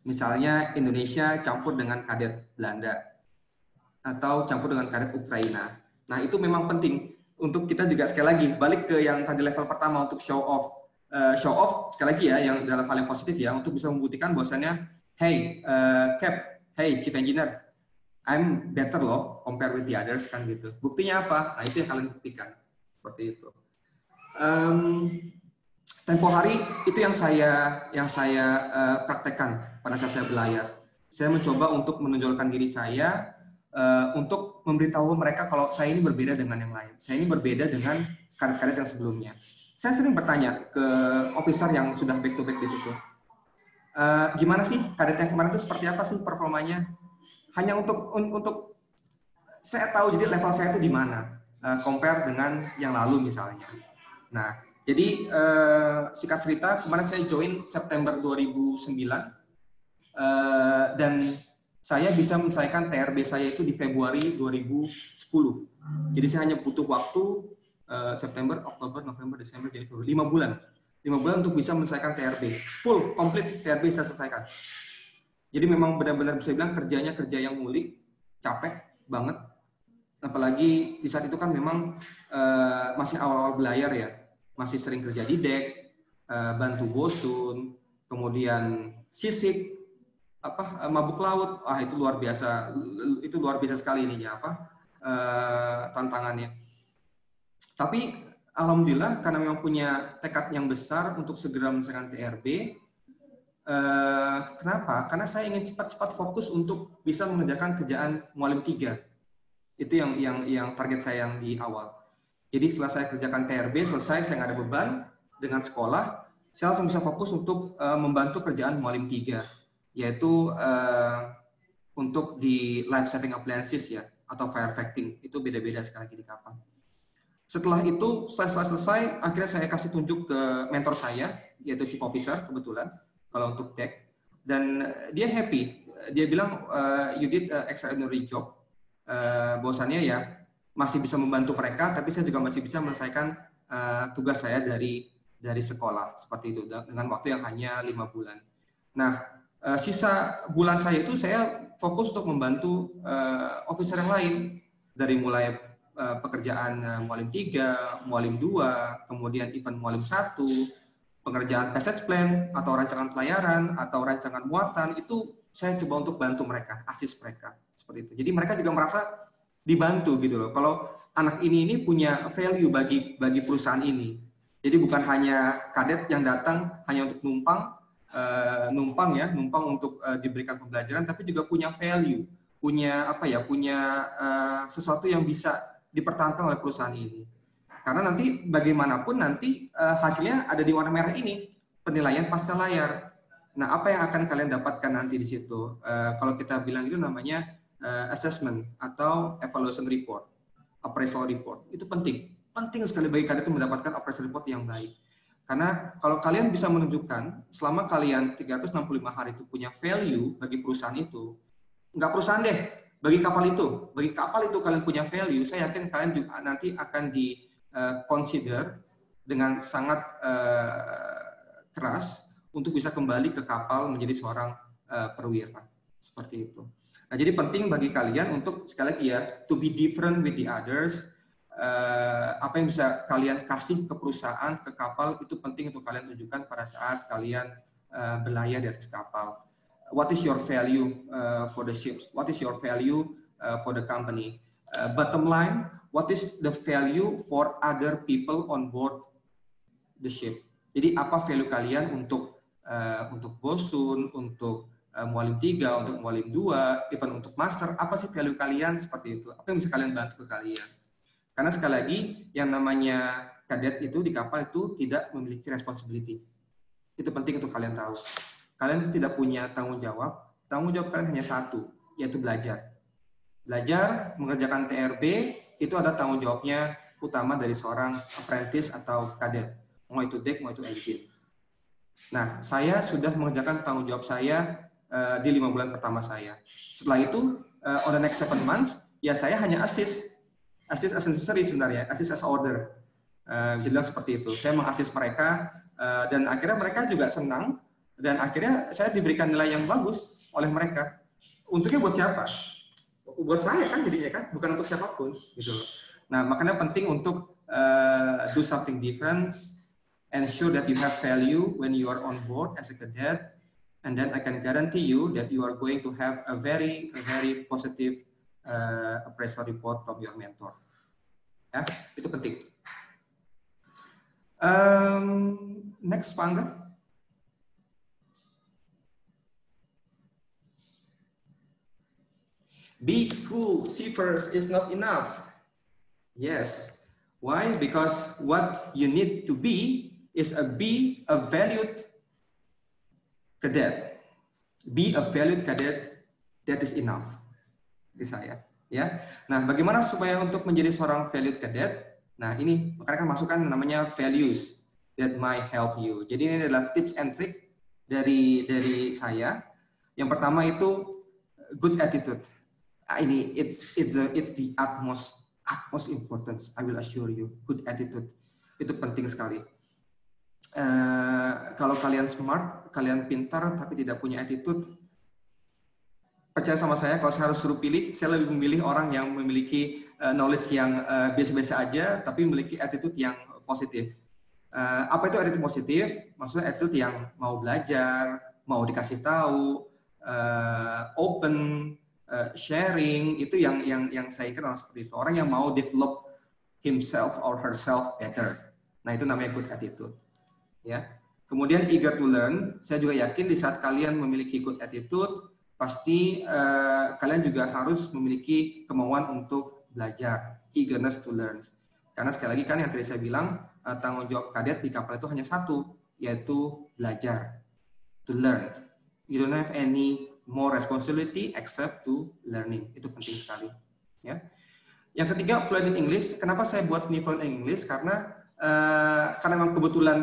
Misalnya Indonesia campur dengan kadet Belanda atau campur dengan kadet Ukraina. Nah itu memang penting untuk kita juga sekali lagi balik ke yang tadi level pertama untuk show off. Uh, show off sekali lagi ya yang dalam hal yang positif ya untuk bisa membuktikan bahwasannya hey uh, Cap hey chief engineer I'm better loh compare with the others kan gitu. Buktinya apa? Nah itu yang kalian buktikan. Seperti itu. Um, tempo hari itu yang saya yang saya uh, praktekkan pada saat saya belayar saya mencoba untuk menonjolkan diri saya uh, untuk memberitahu mereka kalau saya ini berbeda dengan yang lain. Saya ini berbeda dengan karet-karet yang sebelumnya. Saya sering bertanya ke officer yang sudah back to back di situ. Uh, gimana sih karet yang kemarin itu seperti apa sih performanya? Hanya untuk un, untuk saya tahu jadi level saya itu di mana uh, compare dengan yang lalu misalnya. Nah, jadi singkat cerita kemarin saya join September 2009 uh, dan saya bisa menyelesaikan TRB saya itu di Februari 2010. Jadi saya hanya butuh waktu uh, September, Oktober, November, Desember, jadi Februari, lima bulan. Lima bulan untuk bisa menyelesaikan TRB. Full, komplit TRB saya selesaikan. Jadi memang benar-benar bisa bilang kerjanya kerja yang mulik, capek banget. Apalagi di saat itu kan memang uh, masih awal-awal belayar ya. Masih sering kerja di deck, uh, bantu bosun, kemudian sisik, apa eh, mabuk laut. Ah itu luar biasa itu luar biasa sekali ininya apa uh, tantangannya. Tapi alhamdulillah karena memang punya tekad yang besar untuk segera menyelesaikan TRB uh, eh, kenapa? Karena saya ingin cepat-cepat fokus untuk bisa mengerjakan kerjaan mualim tiga. Itu yang yang yang target saya yang di awal. Jadi setelah saya kerjakan TRB selesai saya nggak ada beban dengan sekolah saya langsung bisa fokus untuk membantu kerjaan mualim tiga yaitu uh, untuk di life saving appliances ya atau fire fighting itu beda-beda sekali lagi di kapal. Setelah itu setelah selesai akhirnya saya kasih tunjuk ke mentor saya yaitu chief officer kebetulan kalau untuk deck dan dia happy. Dia bilang uh, you did a extraordinary job. Uh, bahwasannya ya masih bisa membantu mereka tapi saya juga masih bisa menyelesaikan uh, tugas saya dari dari sekolah. Seperti itu dengan waktu yang hanya lima bulan. Nah uh, sisa bulan saya itu saya fokus untuk membantu uh, officer yang lain dari mulai uh, pekerjaan uh, mualim 3, mualim 2, kemudian event mualim 1, pengerjaan passage plan atau rancangan pelayaran atau rancangan muatan itu saya coba untuk bantu mereka, asis mereka seperti itu. Jadi mereka juga merasa dibantu gitu loh. Kalau anak ini ini punya value bagi bagi perusahaan ini. Jadi bukan hanya kadet yang datang hanya untuk numpang, uh, numpang ya, numpang untuk uh, diberikan pembelajaran, tapi juga punya value, punya apa ya, punya uh, sesuatu yang bisa dipertahankan oleh perusahaan ini. Karena nanti bagaimanapun nanti uh, hasilnya ada di warna merah ini, penilaian pasca layar. Nah, apa yang akan kalian dapatkan nanti di situ? Uh, kalau kita bilang itu namanya uh, assessment atau evaluation report, appraisal report. Itu penting. Penting sekali bagi kalian itu mendapatkan appraisal report yang baik. Karena kalau kalian bisa menunjukkan selama kalian 365 hari itu punya value bagi perusahaan itu, nggak perusahaan deh, bagi kapal itu, bagi kapal itu kalian punya value, saya yakin kalian juga nanti akan di uh, consider dengan sangat uh, keras untuk bisa kembali ke kapal menjadi seorang uh, perwira seperti itu. Nah, jadi penting bagi kalian untuk sekali lagi ya to be different with the others. Uh, apa yang bisa kalian kasih ke perusahaan, ke kapal itu penting untuk kalian tunjukkan pada saat kalian uh, berlayar di atas kapal. What is your value uh, for the ships? What is your value for the company? Bottom line, what is the value for other people on board the ship. Jadi apa value kalian untuk uh, untuk bosun, untuk uh, mualim tiga, untuk mualim dua, even untuk master, apa sih value kalian seperti itu? Apa yang bisa kalian bantu ke kalian? Karena sekali lagi yang namanya kadet itu di kapal itu tidak memiliki responsibility. Itu penting untuk kalian tahu. Kalian tidak punya tanggung jawab. Tanggung jawab kalian hanya satu, yaitu belajar. Belajar, mengerjakan TRB, itu ada tanggung jawabnya utama dari seorang apprentice atau kadet, mau itu deck, mau itu engine. Nah, saya sudah mengerjakan tanggung jawab saya uh, di lima bulan pertama saya. Setelah itu, uh, on the next seven months, ya saya hanya assist. Assist as necessary sebenarnya, assist as order. Uh, bisa bilang seperti itu. Saya mengassist mereka, uh, dan akhirnya mereka juga senang, dan akhirnya saya diberikan nilai yang bagus oleh mereka. Untuknya buat siapa? buat saya kan jadinya kan bukan untuk siapa pun gitu Nah makanya penting untuk uh, do something different, ensure that you have value when you are on board as a cadet, and then I can guarantee you that you are going to have a very a very positive uh, appraisal report from your mentor. Ya itu penting. Um, next, Pangga. Be cool, see first is not enough. Yes. Why? Because what you need to be is a be a valued cadet. Be a valued cadet that is enough. Di saya, ya. Nah, bagaimana supaya untuk menjadi seorang valued cadet? Nah, ini makanya kan masukkan namanya values that might help you. Jadi ini adalah tips and trick dari dari saya. Yang pertama itu good attitude Ah, ini it's it's a, it's the utmost utmost importance. I will assure you, good attitude itu penting sekali. Uh, kalau kalian smart, kalian pintar tapi tidak punya attitude, percaya sama saya kalau saya harus suruh pilih, saya lebih memilih orang yang memiliki uh, knowledge yang uh, biasa-biasa aja tapi memiliki attitude yang positif. Uh, apa itu attitude positif? Maksudnya attitude yang mau belajar, mau dikasih tahu, uh, open, uh, sharing itu yang yang yang saya kenal seperti itu orang yang mau develop himself or herself better nah itu namanya good attitude ya kemudian eager to learn saya juga yakin di saat kalian memiliki good attitude pasti uh, kalian juga harus memiliki kemauan untuk belajar eagerness to learn karena sekali lagi kan yang tadi saya bilang uh, tanggung jawab kadet di kapal itu hanya satu yaitu belajar to learn you don't have any more responsibility except to learning. Itu penting sekali. Ya. Yang ketiga, fluent in English. Kenapa saya buat ini fluent in English? Karena uh, karena memang kebetulan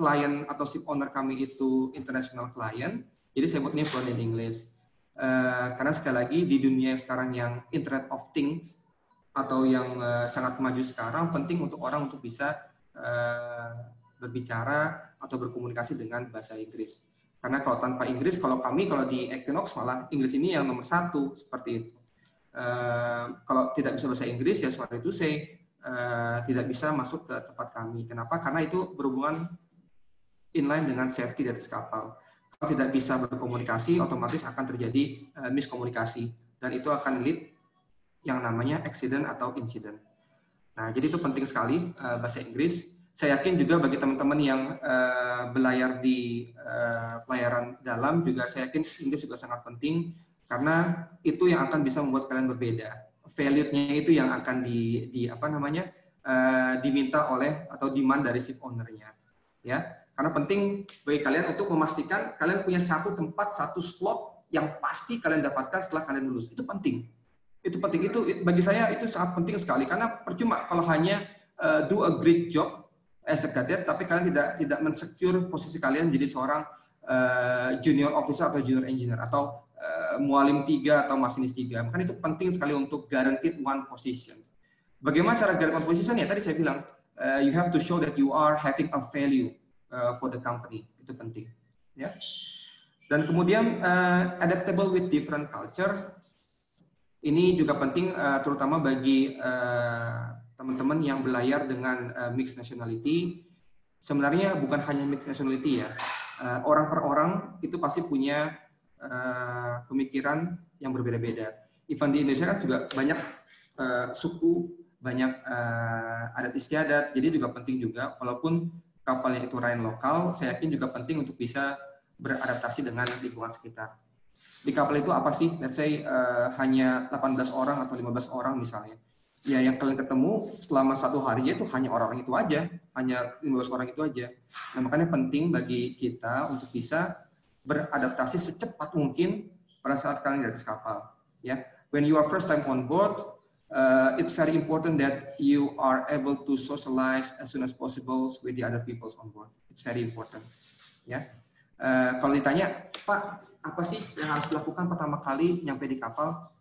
klien atau ship owner kami itu international client, jadi saya buat ini fluent in English. Uh, karena sekali lagi di dunia sekarang yang Internet of Things atau yang uh, sangat maju sekarang, penting untuk orang untuk bisa uh, berbicara atau berkomunikasi dengan bahasa Inggris. Karena kalau tanpa Inggris, kalau kami kalau di Equinox malah Inggris ini yang nomor satu seperti itu. Uh, kalau tidak bisa bahasa Inggris ya seperti itu saya uh, tidak bisa masuk ke tempat kami. Kenapa? Karena itu berhubungan inline dengan safety di atas kapal. Tidak bisa berkomunikasi, otomatis akan terjadi uh, miskomunikasi dan itu akan lead yang namanya accident atau incident. Nah, jadi itu penting sekali uh, bahasa Inggris. Saya yakin juga bagi teman-teman yang uh, belayar di uh, pelayaran dalam juga saya yakin Inggris juga sangat penting karena itu yang akan bisa membuat kalian berbeda. Value-nya itu yang akan di, di apa namanya uh, diminta oleh atau demand dari ship owner-nya. Ya, karena penting bagi kalian untuk memastikan kalian punya satu tempat, satu slot yang pasti kalian dapatkan setelah kalian lulus. Itu penting. Itu penting. Itu bagi saya itu sangat penting sekali. Karena percuma kalau hanya uh, do a great job as a cadet tapi kalian tidak tidak mensecure posisi kalian menjadi seorang uh, junior officer atau junior engineer atau uh, mualim tiga atau masinis tiga. Makanya itu penting sekali untuk guaranteed one position. Bagaimana cara guaranteed one position? Ya tadi saya bilang uh, you have to show that you are having a value uh, for the company itu penting ya dan kemudian uh, adaptable with different culture ini juga penting uh, terutama bagi eh, teman-teman uh, yang belayar dengan uh, mixed nationality. Sebenarnya bukan hanya mixed nationality ya. Uh, orang per orang itu pasti punya uh, pemikiran yang berbeda-beda. Even di Indonesia kan juga banyak uh, suku, banyak uh, adat istiadat. Jadi juga penting juga walaupun kapalnya itu lain lokal, saya yakin juga penting untuk bisa beradaptasi dengan lingkungan sekitar di kapal itu apa sih? Let's say uh, hanya 18 orang atau 15 orang misalnya. Ya yang kalian ketemu selama satu hari itu hanya orang-orang itu aja, hanya 15 orang itu aja. Nah makanya penting bagi kita untuk bisa beradaptasi secepat mungkin pada saat kalian di atas kapal. Ya, when you are first time on board, uh, it's very important that you are able to socialize as soon as possible with the other people on board. It's very important. Ya, uh, kalau ditanya, Pak, apa sih yang harus dilakukan pertama kali nyampe di kapal?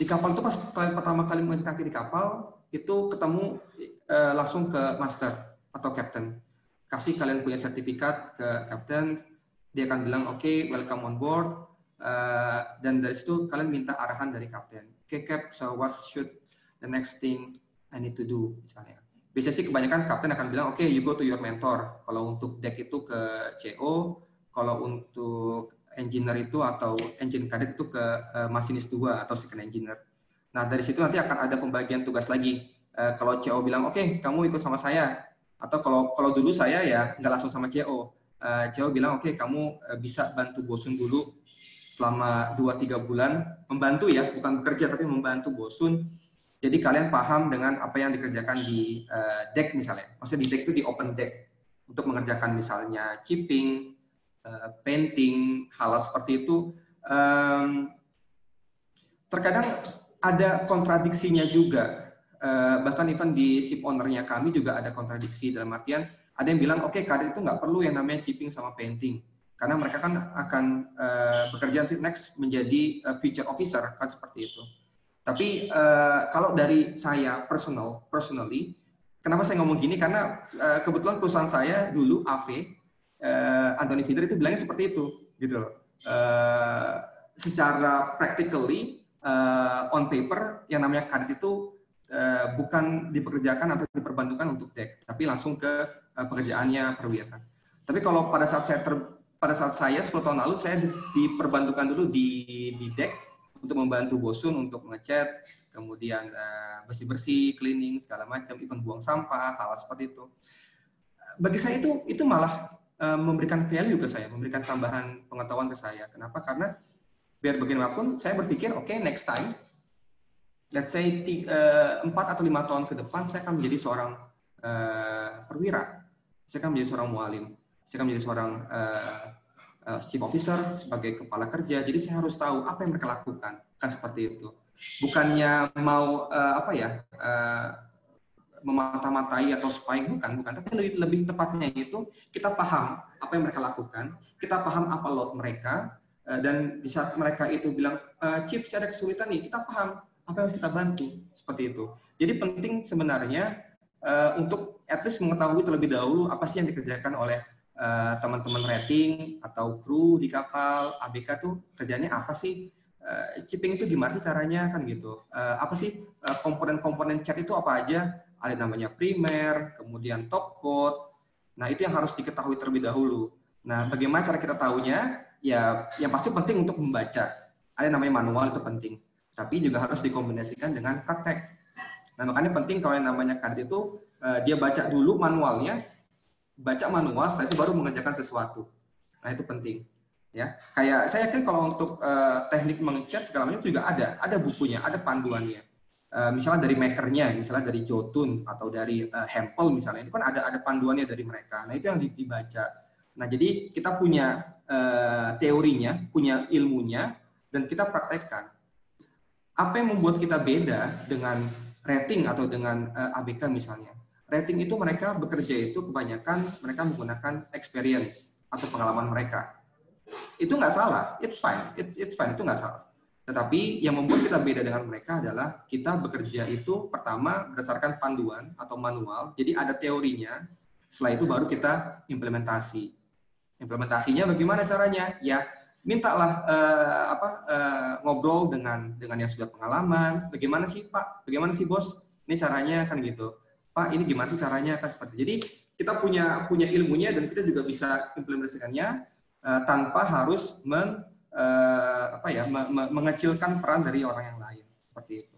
Di kapal itu pas kalian pertama kali menginjak kaki di kapal, itu ketemu uh, langsung ke master atau captain. Kasih kalian punya sertifikat ke captain, dia akan bilang, oke, okay, welcome on board. Uh, dan dari situ kalian minta arahan dari kapten. Oke, okay, cap, so what should the next thing I need to do, misalnya. Biasanya sih kebanyakan kapten akan bilang, oke, okay, you go to your mentor. Kalau untuk deck itu ke CO, kalau untuk engineer itu atau engine cadet itu ke uh, masinis 2 atau second engineer. Nah, dari situ nanti akan ada pembagian tugas lagi. Uh, kalau CO bilang, oke, okay, kamu ikut sama saya. Atau kalau kalau dulu saya ya nggak langsung sama CO. Uh, eh, CO bilang, oke, okay, kamu bisa bantu bosun dulu selama 2-3 bulan. Membantu ya, bukan bekerja, tapi membantu bosun. Jadi kalian paham dengan apa yang dikerjakan di uh, deck misalnya. Maksudnya di deck itu di open deck. Untuk mengerjakan misalnya chipping, Eh, painting, hal seperti itu, um, terkadang ada kontradiksinya juga. Uh, bahkan even di ship ownernya kami juga ada kontradiksi dalam artian ada yang bilang oke okay, itu nggak perlu yang namanya chipping sama painting karena mereka kan akan uh, bekerja nanti next menjadi uh, future officer kan seperti itu. Tapi uh, kalau dari saya personal, personally, kenapa saya ngomong gini? Karena uh, kebetulan perusahaan saya dulu AV uh, Anthony Finder itu bilangnya seperti itu gitu uh, secara practically uh, on paper yang namanya kadit itu uh, bukan dipekerjakan atau diperbantukan untuk deck tapi langsung ke uh, pekerjaannya perwira tapi kalau pada saat saya ter, pada saat saya 10 tahun lalu saya diperbantukan dulu di di deck untuk membantu bosun untuk mengecat kemudian uh, bersih-bersih, cleaning segala macam, even buang sampah, hal, seperti itu. Bagi saya itu itu malah Eh, memberikan value ke saya, memberikan tambahan pengetahuan ke saya. Kenapa? Karena biar bagaimanapun saya berpikir, oke okay, next time, let's say eh, empat atau lima tahun ke depan saya akan menjadi seorang uh, perwira, saya akan menjadi seorang mualim, saya menjadi seorang uh, uh, chief officer sebagai kepala kerja. Jadi saya harus tahu apa yang mereka lakukan, kan seperti itu. Bukannya mau uh, apa ya? Uh, memata-matai atau spying bukan bukan tapi lebih lebih tepatnya itu kita paham apa yang mereka lakukan kita paham apa load mereka dan di saat mereka itu bilang eh, chief saya ada kesulitan nih kita paham apa yang kita bantu seperti itu jadi penting sebenarnya uh, untuk at mengetahui terlebih dahulu apa sih yang dikerjakan oleh teman-teman uh, rating atau kru di kapal ABK tuh kerjanya apa sih uh, chipping itu gimana sih caranya kan gitu uh, apa sih komponen-komponen uh, chat itu apa aja ada namanya primer, kemudian top code. Nah, itu yang harus diketahui terlebih dahulu. Nah, bagaimana cara kita tahunya? Ya, yang pasti penting untuk membaca. Ada namanya manual itu penting. Tapi juga harus dikombinasikan dengan praktek. Nah, makanya penting kalau yang namanya kadit itu uh, dia baca dulu manualnya, baca manual, setelah itu baru mengerjakan sesuatu. Nah, itu penting. Ya, kayak saya yakin kalau untuk uh, teknik mengecat segala macam juga ada, ada bukunya, ada panduannya. Uh, misalnya dari makernya, misalnya dari Jotun atau dari uh, Hempel misalnya, itu kan ada ada panduannya dari mereka. Nah, itu yang dibaca. Nah, jadi kita punya uh, teorinya, punya ilmunya, dan kita praktekkan. Apa yang membuat kita beda dengan rating atau dengan uh, ABK misalnya? Rating itu mereka bekerja itu kebanyakan mereka menggunakan experience atau pengalaman mereka itu nggak salah, it's fine, it's, it's fine, itu nggak salah. Tetapi yang membuat kita beda dengan mereka adalah kita bekerja itu pertama berdasarkan panduan atau manual, jadi ada teorinya, setelah itu baru kita implementasi. Implementasinya bagaimana caranya? Ya mintalah uh, apa uh, ngobrol dengan dengan yang sudah pengalaman. Bagaimana sih Pak? Bagaimana sih Bos? Ini caranya kan gitu. Pak, ini gimana sih caranya kan seperti. Jadi kita punya punya ilmunya dan kita juga bisa implementasikannya uh, tanpa harus men, uh, apa ya me, me, mengecilkan peran dari orang yang lain seperti itu.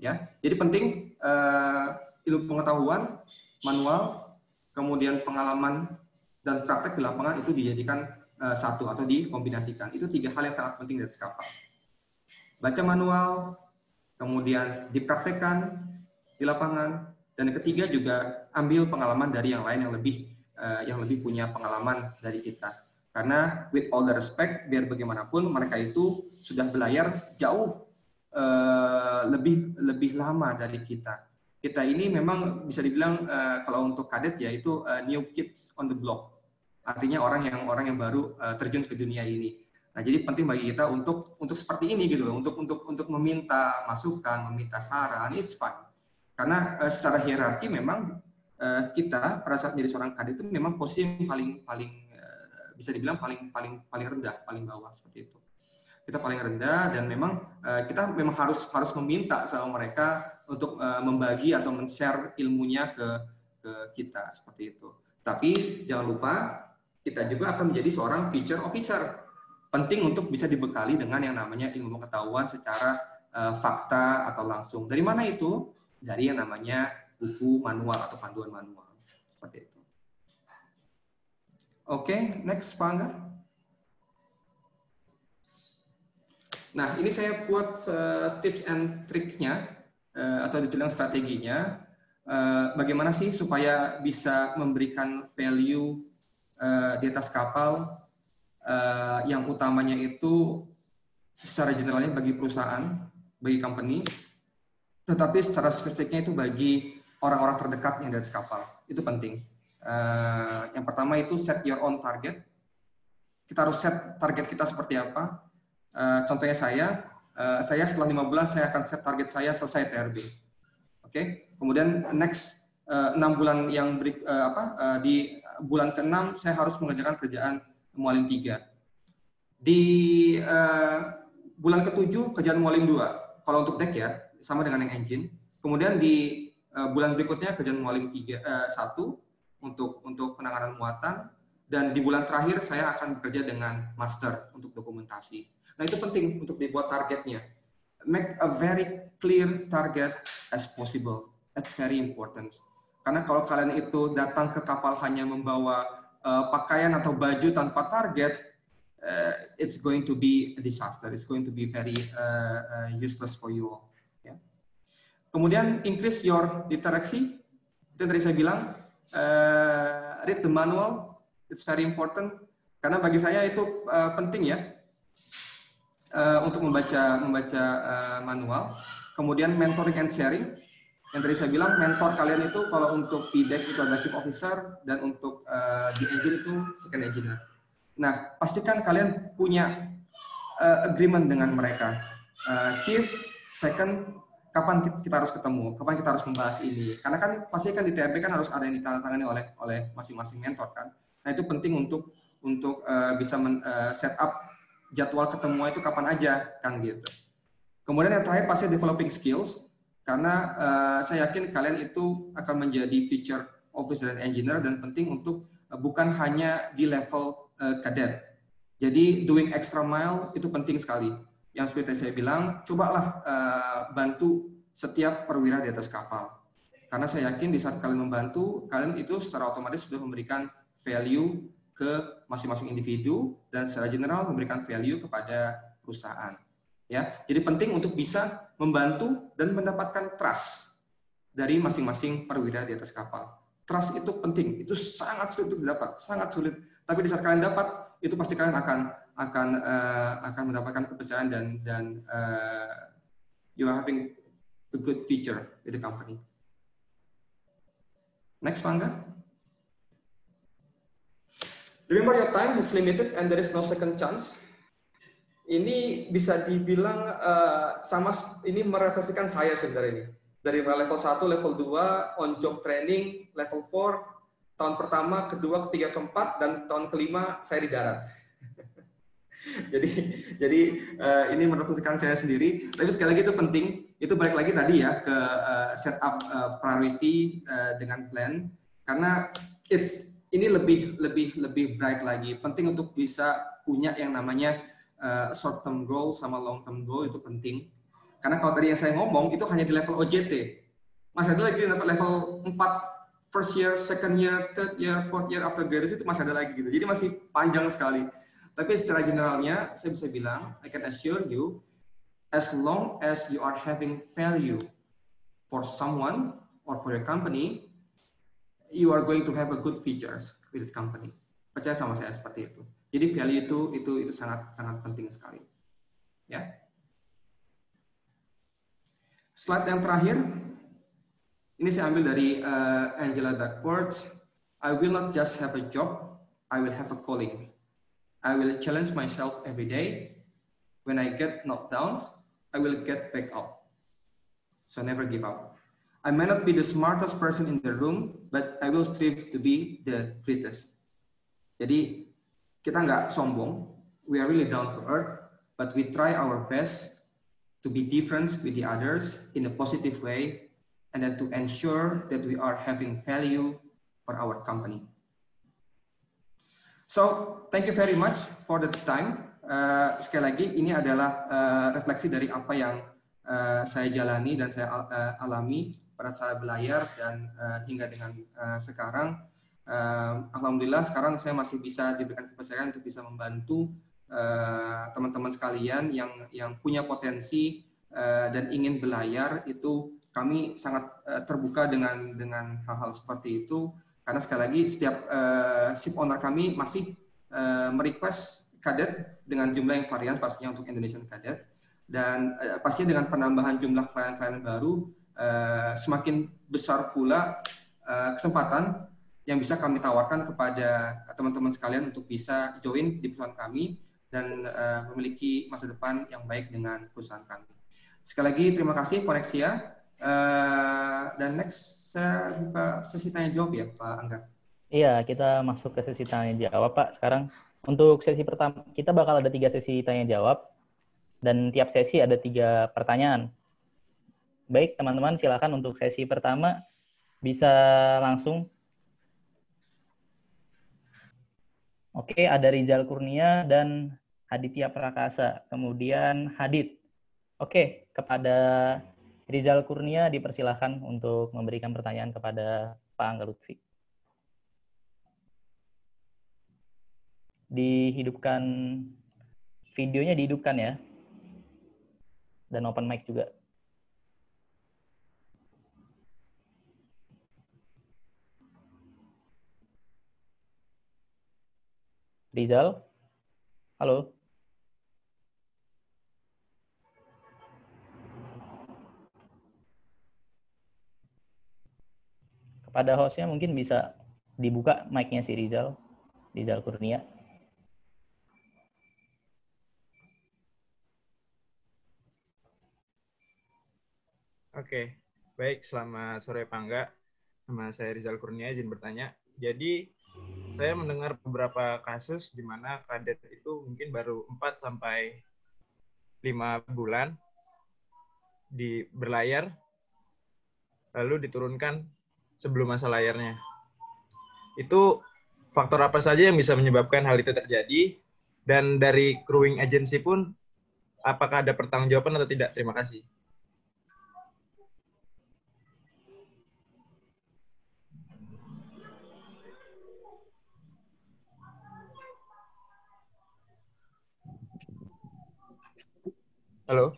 Ya jadi penting uh, ilmu pengetahuan manual kemudian pengalaman dan praktek di lapangan itu dijadikan uh, satu atau dikombinasikan. Itu tiga hal yang sangat penting dari skapa baca manual kemudian dipraktekkan di lapangan dan yang ketiga juga ambil pengalaman dari yang lain yang lebih uh, yang lebih punya pengalaman dari kita karena with all the respect, biar bagaimanapun mereka itu sudah belayar jauh uh, lebih lebih lama dari kita. Kita ini memang bisa dibilang uh, kalau untuk kadet ya itu uh, new kids on the block. Artinya orang yang orang yang baru uh, terjun ke dunia ini. Nah, jadi penting bagi kita untuk untuk seperti ini gitu loh, untuk untuk untuk meminta masukan, meminta saran, it's fine. Karena uh, secara hierarki memang uh, kita pada saat menjadi seorang kadet itu memang posisi yang paling paling bisa dibilang paling paling paling rendah, paling bawah seperti itu. Kita paling rendah dan memang uh, kita memang harus harus meminta sama mereka untuk uh, membagi atau men-share ilmunya ke ke kita seperti itu. Tapi jangan lupa kita juga akan menjadi seorang feature officer. Penting untuk bisa dibekali dengan yang namanya ilmu pengetahuan secara uh, fakta atau langsung. Dari mana itu? Dari yang namanya buku manual atau panduan manual. Seperti itu. Oke, okay, next Pak Angga. Nah, ini saya buat uh, tips and triknya uh, atau dibilang strateginya. Uh, bagaimana sih supaya bisa memberikan value uh, di atas kapal uh, yang utamanya itu secara generalnya bagi perusahaan, bagi company, tetapi secara spesifiknya itu bagi orang-orang terdekat yang atas kapal. Itu penting. Uh, yang pertama itu set your own target. Kita harus set target kita seperti apa. Uh, contohnya saya, uh, saya setelah lima bulan saya akan set target saya selesai TRB. Oke, okay? kemudian next enam bulan yang beri, apa di bulan ke-6 saya harus mengerjakan kerjaan mualim 3. Di bulan ke-7 kerjaan mualim 2. Kalau untuk deck ya, sama dengan yang engine. Kemudian di uh, bulan berikutnya kerjaan mualim 3 uh, 1 untuk untuk penanganan muatan dan di bulan terakhir saya akan bekerja dengan master untuk dokumentasi. Nah itu penting untuk dibuat targetnya. Make a very clear target as possible. That's very important. Karena kalau kalian itu datang ke kapal hanya membawa uh, pakaian atau baju tanpa target, uh, it's going to be a disaster. It's going to be very uh, uh, useless for you all. Kemudian increase your literacy. Itu tadi saya bilang uh, read the manual. It's very important karena bagi saya itu uh, penting ya uh, untuk membaca membaca uh, manual. Kemudian mentoring and sharing. Yang tadi saya bilang mentor kalian itu kalau untuk di deck itu ada chief officer dan untuk uh, di engine itu second engineer. Nah pastikan kalian punya uh, agreement dengan mereka. Uh, chief, second, kapan kita harus ketemu, kapan kita harus membahas ini. Karena kan pasti kan di TRB kan harus ada yang ditandatangani oleh oleh masing-masing mentor kan. Nah itu penting untuk untuk uh, bisa men, uh, set up jadwal ketemu itu kapan aja kan gitu. Kemudian yang terakhir pasti developing skills karena uh, saya yakin kalian itu akan menjadi feature officer dan engineer dan penting untuk bukan hanya di level uh, kadet. Jadi doing extra mile itu penting sekali. Yang seperti saya bilang, cobalah uh, bantu setiap perwira di atas kapal. Karena saya yakin di saat kalian membantu, kalian itu secara otomatis sudah memberikan value ke masing-masing individu dan secara general memberikan value kepada perusahaan. Ya, jadi penting untuk bisa membantu dan mendapatkan trust dari masing-masing perwira di atas kapal. Trust itu penting, itu sangat sulit untuk didapat, sangat sulit. Tapi di saat kalian dapat, itu pasti kalian akan akan uh, akan mendapatkan kepercayaan dan dan uh, you are having a good feature in the company. Next, Mangga. Remember your time is limited and there is no second chance. Ini bisa dibilang uh, sama ini merefleksikan saya sebenarnya ini dari level 1, level 2, on job training, level 4, tahun pertama, kedua, ketiga, keempat, dan tahun kelima saya di darat. jadi jadi uh, ini merefleksikan saya sendiri. Tapi sekali lagi itu penting, itu balik lagi tadi ya ke uh, setup uh, priority uh, dengan plan karena it's ini lebih lebih lebih bright lagi. Penting untuk bisa punya yang namanya uh, short term goal sama long term goal itu penting karena kalau tadi yang saya ngomong itu hanya di level OJT. Masih ada lagi di level, level 4 first year, second year, third year, fourth year after graduation itu masih ada lagi gitu. Jadi masih panjang sekali. Tapi secara generalnya saya bisa bilang, I can assure you, as long as you are having value for someone or for your company, you are going to have a good features with the company. Percaya sama saya seperti itu. Jadi value itu itu itu sangat sangat penting sekali. Ya. Slide yang terakhir, ini saya ambil dari uh, Angela Duckworth. I will not just have a job, I will have a calling. I will challenge myself every day. When I get knocked down, I will get back up. So never give up. I may not be the smartest person in the room, but I will strive to be the greatest. Jadi kita nggak sombong, we are really down to earth, but we try our best to be different with the others in a positive way, and then to ensure that we are having value for our company. So, thank you very much for the time. Uh, sekali lagi, ini adalah uh, refleksi dari apa yang uh, saya jalani dan saya uh, alami pada saat belayar dan uh, hingga dengan uh, sekarang. Uh, Alhamdulillah sekarang saya masih bisa diberikan kepercayaan untuk bisa membantu teman-teman uh, sekalian yang yang punya potensi uh, dan ingin belayar itu kami sangat uh, terbuka dengan dengan hal-hal seperti itu karena sekali lagi setiap uh, ship owner kami masih uh, merequest kadet dengan jumlah yang varian pastinya untuk Indonesian kadet dan uh, pastinya dengan penambahan jumlah klien-klien baru uh, semakin besar pula uh, kesempatan yang bisa kami tawarkan kepada teman-teman sekalian untuk bisa join di perusahaan kami dan uh, memiliki masa depan yang baik dengan perusahaan kami. Sekali lagi terima kasih Koneksia. Uh, dan next saya buka sesi tanya jawab ya Pak Angga. Iya, kita masuk ke sesi tanya jawab Pak. Sekarang untuk sesi pertama kita bakal ada tiga sesi tanya jawab dan tiap sesi ada tiga pertanyaan. Baik teman-teman silakan untuk sesi pertama bisa langsung Oke, ada Rizal Kurnia dan Aditya Prakasa, kemudian Hadid. Oke, kepada Rizal Kurnia dipersilahkan untuk memberikan pertanyaan kepada Pak Angga Lutfi. Dihidupkan videonya dihidupkan ya. Dan open mic juga. Rizal? Halo? Kepada hostnya mungkin bisa dibuka mic-nya si Rizal, Rizal Kurnia. Oke, baik. Selamat sore Pangga. Nama saya Rizal Kurnia, izin bertanya. Jadi, saya mendengar beberapa kasus di mana kadet itu mungkin baru 4 sampai 5 bulan di berlayar, lalu diturunkan sebelum masa layarnya. Itu faktor apa saja yang bisa menyebabkan hal itu terjadi dan dari crewing agency pun apakah ada pertanggungjawaban atau tidak? Terima kasih. Halo.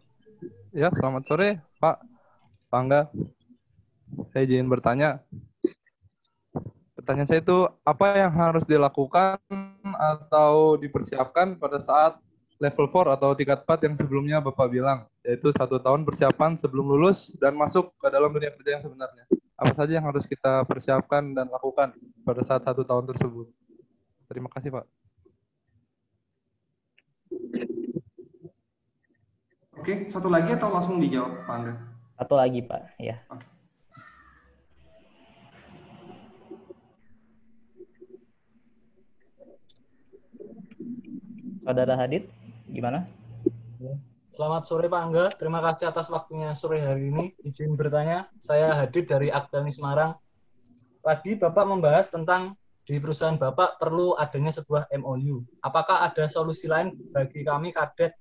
Ya, selamat sore, Pak Pangga. Saya izin bertanya. Pertanyaan saya itu, apa yang harus dilakukan atau dipersiapkan pada saat level 4 atau tingkat 4 yang sebelumnya Bapak bilang, yaitu satu tahun persiapan sebelum lulus dan masuk ke dalam dunia kerja yang sebenarnya. Apa saja yang harus kita persiapkan dan lakukan pada saat satu tahun tersebut? Terima kasih, Pak. Oke, satu lagi atau langsung dijawab, Pak Angga? Satu lagi, Pak. Ya. Oke. Saudara Hadid, gimana? Selamat sore Pak Angga, terima kasih atas waktunya sore hari ini. Izin bertanya, saya Hadid dari Akdani Semarang. Tadi Bapak membahas tentang di perusahaan Bapak perlu adanya sebuah MOU. Apakah ada solusi lain bagi kami kadet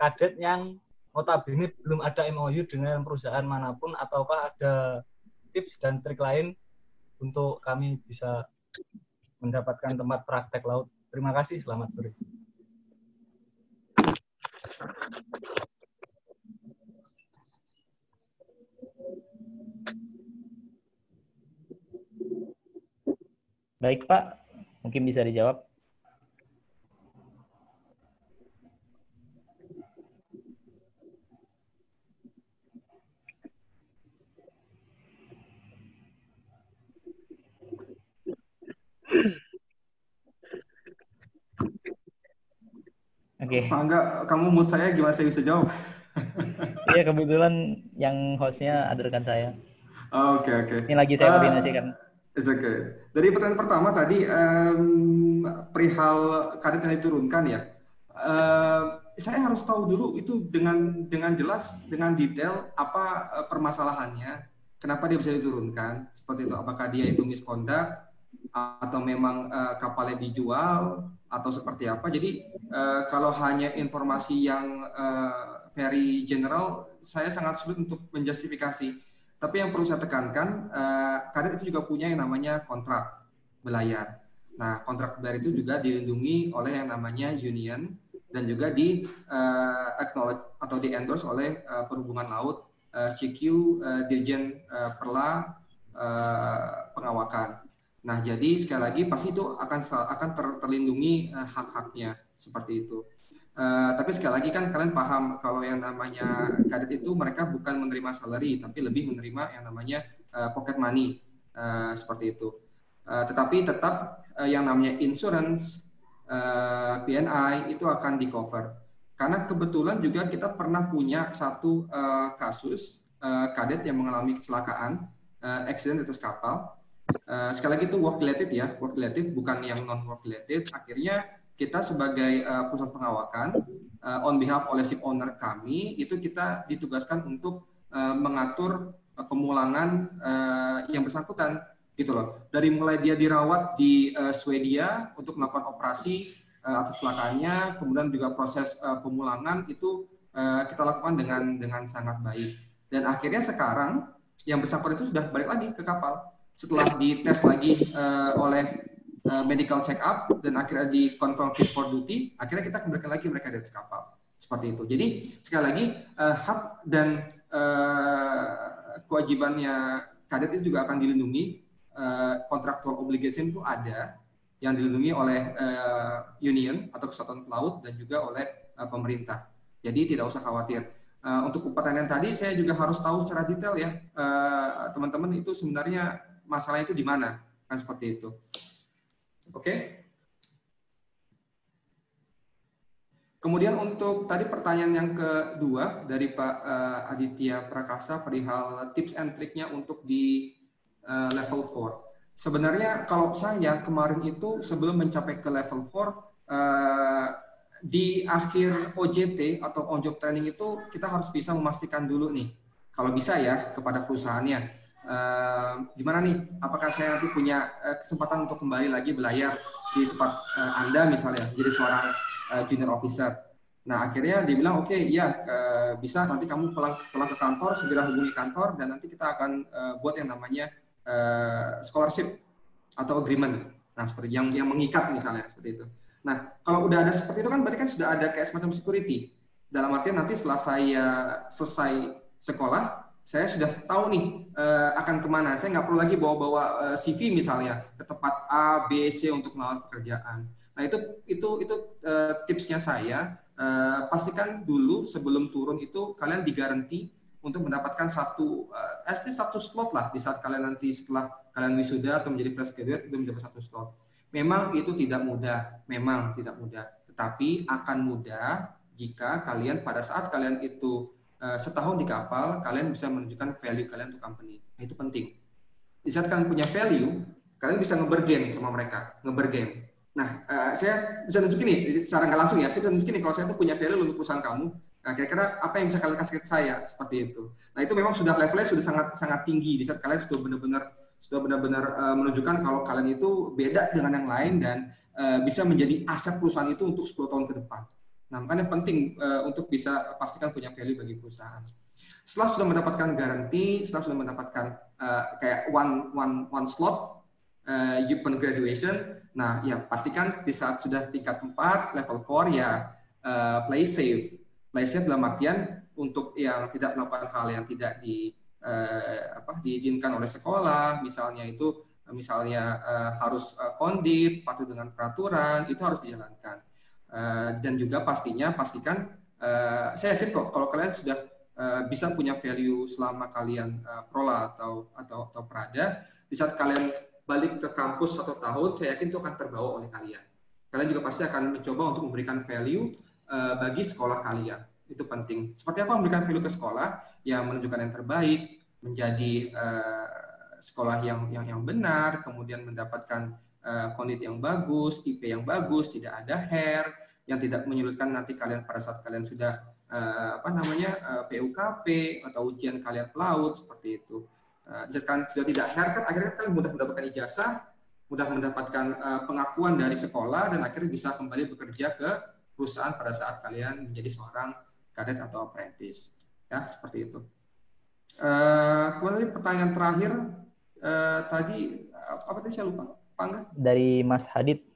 kadet yang notabene belum ada MOU dengan perusahaan mana pun ataukah ada tips dan trik lain untuk kami bisa mendapatkan tempat praktek laut. Terima kasih, selamat sore. Baik, Pak. Mungkin bisa dijawab. Oke. Pak Angga, kamu mood saya gimana saya bisa jawab? Iya, kebetulan yang hostnya ada rekan saya. Oh, Oke, oke. Ini lagi saya Uh, koordinasikan. It's okay. Dari pertanyaan pertama tadi em, perihal kadet yang diturunkan ya. Eh, saya harus tahu dulu itu dengan dengan jelas dengan detail apa eh, permasalahannya, kenapa dia bisa diturunkan seperti itu. Apakah dia itu misconduct atau memang eh, kapalnya dijual atau seperti apa. Jadi eh, kalau hanya informasi yang eh, very general, saya sangat sulit untuk menjustifikasi. Tapi yang perlu saya tekankan, eh, kadet itu juga punya yang namanya kontrak belayar. Nah, kontrak belayar itu juga dilindungi oleh yang namanya union dan juga di eh, acknowledge atau di endorse oleh eh, perhubungan laut eh, CQ eh, Dirjen eh, Perla eh, pengawakan. Nah, jadi sekali lagi pasti itu akan akan ter- terlindungi eh, hak-haknya seperti itu. Eh, tapi sekali lagi kan kalian paham kalau yang namanya kadet itu mereka bukan menerima salary tapi lebih menerima yang namanya eh, pocket money eh, seperti itu. Eh, tetapi tetap eh, yang namanya insurance eh, PNI itu akan di cover. Karena kebetulan juga kita pernah punya satu eh, kasus eh, kadet yang mengalami kecelakaan eh, accident atas kapal. Eh, sekali lagi itu work related ya, work related bukan yang non work related. Akhirnya kita sebagai uh, perusahaan pengawakan uh, on behalf oleh ship owner kami itu kita ditugaskan untuk uh, mengatur uh, pemulangan uh, yang bersangkutan gitu loh. Dari mulai dia dirawat di uh, Swedia untuk melakukan operasi uh, atas kecelakaannya, kemudian juga proses uh, pemulangan itu uh, kita lakukan dengan dengan sangat baik. Dan akhirnya sekarang yang bersangkutan itu sudah balik lagi ke kapal setelah dites lagi uh, oleh uh, medical check up dan akhirnya di confirm fit for duty, akhirnya kita kembalikan lagi mereka atas kapal. Seperti itu. Jadi sekali lagi uh, hak dan uh, kewajibannya kadet itu juga akan dilindungi. Uh, contractual obligation itu ada yang dilindungi oleh uh, union atau kesatuan pelaut dan juga oleh uh, pemerintah. Jadi tidak usah khawatir. Uh, untuk pertanyaan tadi saya juga harus tahu secara detail ya uh, teman-teman itu sebenarnya masalahnya itu di mana kan seperti itu. Oke. Kemudian untuk tadi pertanyaan yang kedua dari Pak uh, Aditya Prakasa perihal tips and triknya untuk di uh, level 4. Sebenarnya kalau saya kemarin itu sebelum mencapai ke level 4 uh, di akhir OJT atau on job training itu kita harus bisa memastikan dulu nih kalau bisa ya kepada perusahaannya uh, gimana nih? Apakah saya nanti punya uh, kesempatan untuk kembali lagi belayar di tempat uh, Anda misalnya, jadi seorang uh, junior officer? Nah, akhirnya dia bilang, oke, okay, iya, uh, bisa nanti kamu pulang, pulang ke kantor, segera hubungi kantor, dan nanti kita akan uh, buat yang namanya uh, scholarship atau agreement. Nah, seperti yang yang mengikat misalnya, seperti itu. Nah, kalau udah ada seperti itu kan berarti kan sudah ada kayak semacam security. Dalam artian nanti setelah saya selesai sekolah, saya sudah tahu nih uh, akan ke mana. Saya nggak perlu lagi bawa-bawa uh, CV misalnya ke tempat A, B, C untuk melamar pekerjaan. Nah itu itu itu uh, tipsnya saya uh, pastikan dulu sebelum turun itu kalian digaranti untuk mendapatkan satu uh, at satu slot lah di saat kalian nanti setelah kalian wisuda atau menjadi fresh graduate itu mendapat satu slot. Memang itu tidak mudah, memang tidak mudah, tetapi akan mudah jika kalian pada saat kalian itu uh, setahun di kapal, kalian bisa menunjukkan value kalian untuk company. Nah, itu penting. Di saat kalian punya value, kalian bisa ngebergame sama mereka, ngebergame Nah, uh, saya bisa tunjukin nih, secara nggak langsung ya, saya bisa tunjukin nih kalau saya tuh punya value untuk perusahaan kamu, nah kira-kira apa yang bisa kalian kasih ke saya seperti itu. Nah itu memang sudah levelnya sudah sangat sangat tinggi di saat kalian sudah benar-benar sudah benar-benar uh, menunjukkan kalau kalian itu beda dengan yang lain dan uh, bisa menjadi aset perusahaan itu untuk 10 tahun ke depan. Nah makanya penting uh, untuk bisa pastikan punya value bagi perusahaan. Setelah sudah mendapatkan garansi, setelah sudah mendapatkan uh, kayak one one one slot uh, open graduation, Nah, ya pastikan di saat sudah tingkat 4, level 4 ya uh, play safe. Play safe dalam artian untuk yang tidak melakukan hal yang tidak di uh, apa diizinkan oleh sekolah, misalnya itu misalnya uh, harus uh, kondit, patuh dengan peraturan, itu harus dijalankan. Uh, dan juga pastinya pastikan uh, saya yakin kok kalau kalian sudah uh, bisa punya value selama kalian uh, prola atau atau atau prada, di saat kalian balik ke kampus satu tahun, saya yakin itu akan terbawa oleh kalian. Kalian juga pasti akan mencoba untuk memberikan value uh, bagi sekolah kalian. Itu penting. Seperti apa memberikan value ke sekolah? yang menunjukkan yang terbaik, menjadi uh, sekolah yang yang yang benar, kemudian mendapatkan uh, kondit yang bagus, IP yang bagus, tidak ada hair, yang tidak menyulitkan nanti kalian pada saat kalian sudah uh, apa namanya PUKP atau ujian kalian pelaut seperti itu. Kan sudah tidak haircut, akhirnya kalian mudah mendapatkan ijazah, mudah mendapatkan pengakuan dari sekolah, dan akhirnya bisa kembali bekerja ke perusahaan pada saat kalian menjadi seorang kadet atau apprentice. Ya, seperti itu. Uh, kemudian pertanyaan terakhir, tadi, apa tadi saya lupa? Pangga? Dari Mas Hadid.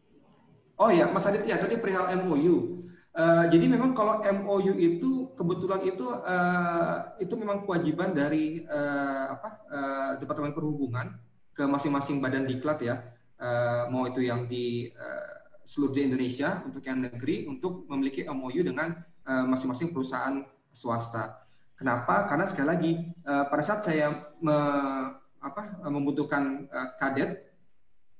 Oh ya, Mas Hadid ya, tadi perihal MOU. Uh, jadi memang kalau MOU itu kebetulan itu uh, itu memang kewajiban dari uh, apa uh, Departemen Perhubungan ke masing-masing badan diklat ya, uh, mau itu yang di uh, seluruh di Indonesia untuk yang negeri untuk memiliki MOU dengan masing-masing uh, perusahaan swasta. Kenapa? Karena sekali lagi uh, pada saat saya me, apa, membutuhkan uh, kadet,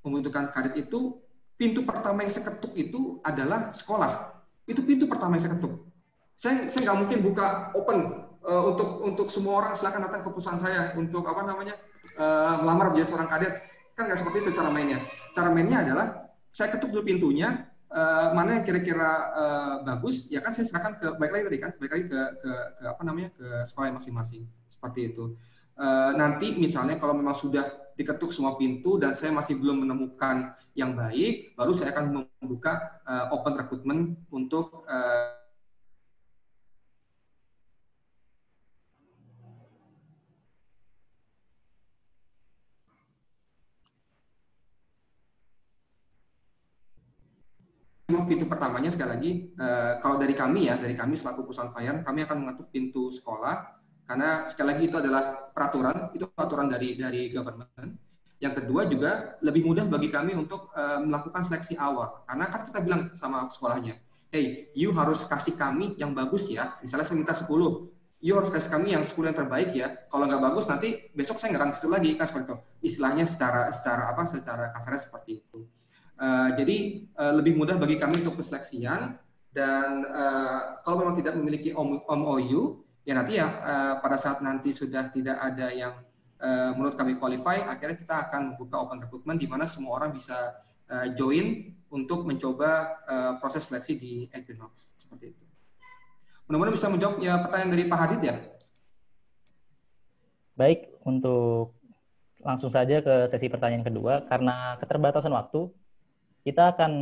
membutuhkan kadet itu pintu pertama yang saya ketuk itu adalah sekolah itu pintu pertama yang saya ketuk. Saya saya nggak mungkin buka open uh, untuk untuk semua orang silakan datang ke perusahaan saya untuk apa namanya uh, melamar menjadi seorang kadet. Kan nggak seperti itu cara mainnya. Cara mainnya adalah saya ketuk dulu pintunya, uh, mana yang kira-kira uh, bagus, ya kan saya serahkan ke baik lagi tadi kan, baik lagi ke, ke, ke apa namanya ke sekolah masing-masing seperti itu. Uh, nanti misalnya kalau memang sudah diketuk semua pintu dan saya masih belum menemukan yang baik, baru saya akan membuka uh, open recruitment untuk uh, pintu pertamanya sekali lagi uh, kalau dari kami ya dari kami selaku perusahaan pelayan kami akan mengetuk pintu sekolah karena sekali lagi itu adalah peraturan itu peraturan dari dari government yang kedua juga lebih mudah bagi kami untuk uh, melakukan seleksi awal. Karena kan kita bilang sama sekolahnya, hey, you harus kasih kami yang bagus ya. Misalnya saya minta 10, you harus kasih kami yang 10 yang terbaik ya. Kalau nggak bagus nanti besok saya nggak akan situ lagi kan seperti itu. Istilahnya secara secara apa? Secara kasarnya seperti itu. Uh, jadi uh, lebih mudah bagi kami untuk perseleksian dan uh, kalau memang tidak memiliki MOU ya nanti ya uh, pada saat nanti sudah tidak ada yang uh, menurut kami qualify, akhirnya kita akan membuka open recruitment di mana semua orang bisa uh, join untuk mencoba proses seleksi di Equinox seperti itu. Mudah-mudahan bisa menjawab ya pertanyaan dari Pak Hadid ya. Baik, untuk langsung saja ke sesi pertanyaan kedua. Karena keterbatasan waktu, kita akan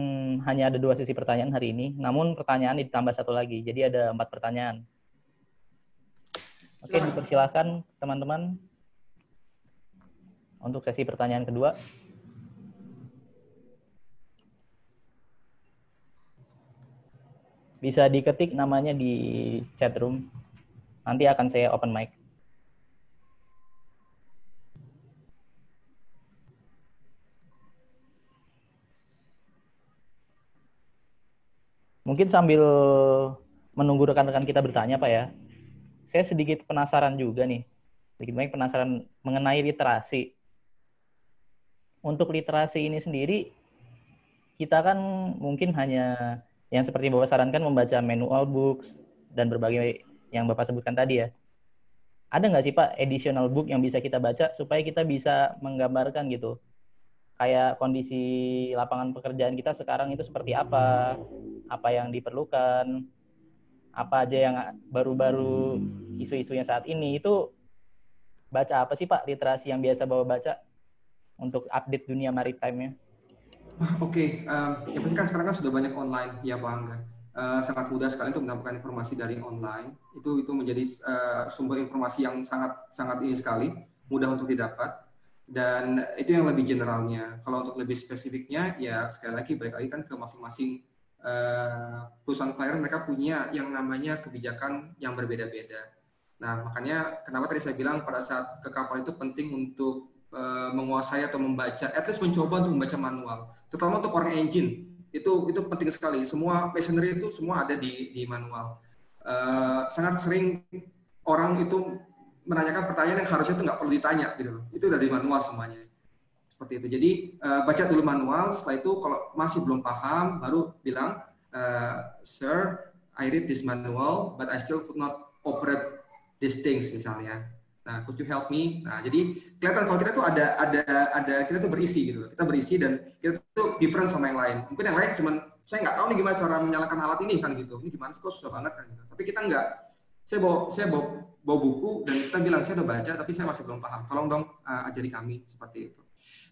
hanya ada dua sesi pertanyaan hari ini. Namun pertanyaan ditambah satu lagi, jadi ada empat pertanyaan. Oke, dipersilakan teman-teman untuk sesi pertanyaan kedua. Bisa diketik namanya di chat room. Nanti akan saya open mic. Mungkin sambil menunggu rekan-rekan kita bertanya, Pak ya. Saya sedikit penasaran juga nih. Sedikit banyak penasaran mengenai literasi. Untuk literasi ini sendiri, kita kan mungkin hanya yang seperti Bapak sarankan membaca manual books dan berbagai yang Bapak sebutkan tadi ya. Ada nggak sih Pak additional book yang bisa kita baca supaya kita bisa menggambarkan gitu kayak kondisi lapangan pekerjaan kita sekarang itu seperti apa, apa yang diperlukan, apa aja yang baru-baru isu-isunya saat ini itu baca apa sih Pak literasi yang biasa bawa baca untuk update dunia maritime-nya? Ah, oke, okay. um, pasti kan sekarang kan sudah banyak online ya Pak Angga. Uh, sangat mudah sekali untuk mendapatkan informasi dari online. Itu itu menjadi uh, sumber informasi yang sangat sangat ini sekali mudah untuk didapat dan itu yang lebih generalnya. Kalau untuk lebih spesifiknya, ya sekali lagi balik lagi kan ke masing-masing uh, perusahaan player mereka punya yang namanya kebijakan yang berbeda-beda. Nah makanya kenapa tadi saya bilang pada saat ke kapal itu penting untuk uh, menguasai atau membaca, at least mencoba untuk membaca manual, terutama untuk orang engine itu itu penting sekali. Semua machinery itu semua ada di di manual. Uh, sangat sering orang itu menanyakan pertanyaan yang harusnya itu nggak perlu ditanya gitu. Itu dari manual semuanya. Seperti itu. Jadi uh, baca dulu manual, setelah itu kalau masih belum paham baru bilang uh, sir, I read this manual but I still could not operate these things misalnya. Nah, could you help me? Nah, jadi kelihatan kalau kita tuh ada ada ada kita tuh berisi gitu. Kita berisi dan kita tuh different sama yang lain. Mungkin yang lain cuman saya nggak tahu nih gimana cara menyalakan alat ini kan gitu. Ini gimana sih kok susah banget kan gitu. Tapi kita nggak saya bawa saya bawa bawa buku dan kita bilang saya udah baca tapi saya masih belum paham. Tolong dong uh, ajari kami seperti itu.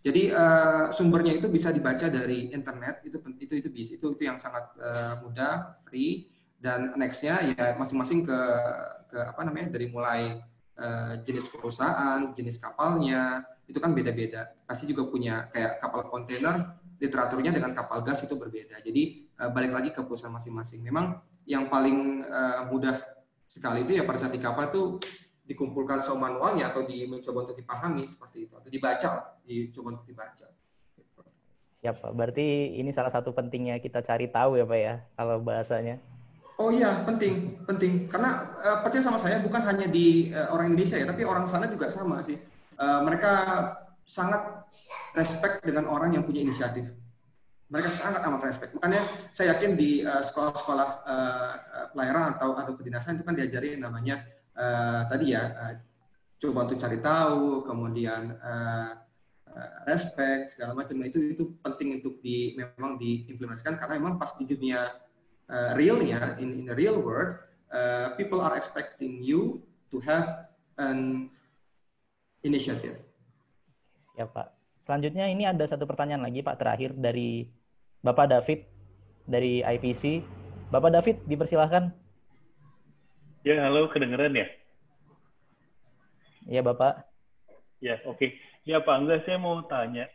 Jadi uh, sumbernya itu bisa dibaca dari internet itu itu itu bisa itu itu yang sangat uh, mudah free dan nextnya ya masing-masing ke ke apa namanya dari mulai uh, jenis perusahaan jenis kapalnya itu kan beda-beda. Pasti juga punya kayak kapal kontainer literaturnya dengan kapal gas itu berbeda. Jadi uh, balik lagi ke perusahaan masing-masing. Memang yang paling uh, mudah sekali itu ya pada saat di kapal itu dikumpulkan semua manualnya atau di mencoba untuk dipahami seperti itu atau dibaca dicoba untuk dibaca. Ya Pak, berarti ini salah satu pentingnya kita cari tahu ya Pak ya kalau bahasanya. Oh iya penting penting karena uh, percaya sama saya bukan hanya di uh, orang Indonesia ya tapi orang sana juga sama sih. Uh, mereka sangat respect dengan orang yang punya inisiatif mereka sangat amat respect. Makanya saya yakin di uh, sekolah-sekolah uh, pelayaran atau atau kedinasan itu kan diajari namanya uh, tadi ya uh, coba untuk cari tahu, kemudian uh, uh, respect segala macam. Nah, itu itu penting untuk di memang diimplementasikan karena memang pas di dunia uh, realnya in in the real world uh, people are expecting you to have an initiative. Ya Pak. Selanjutnya ini ada satu pertanyaan lagi Pak terakhir dari Bapak David dari IPC. Bapak David, dipersilahkan. Ya, halo, kedengeran ya? Iya, Bapak. Ya, oke. Okay. Ya, Pak Angga, saya mau tanya.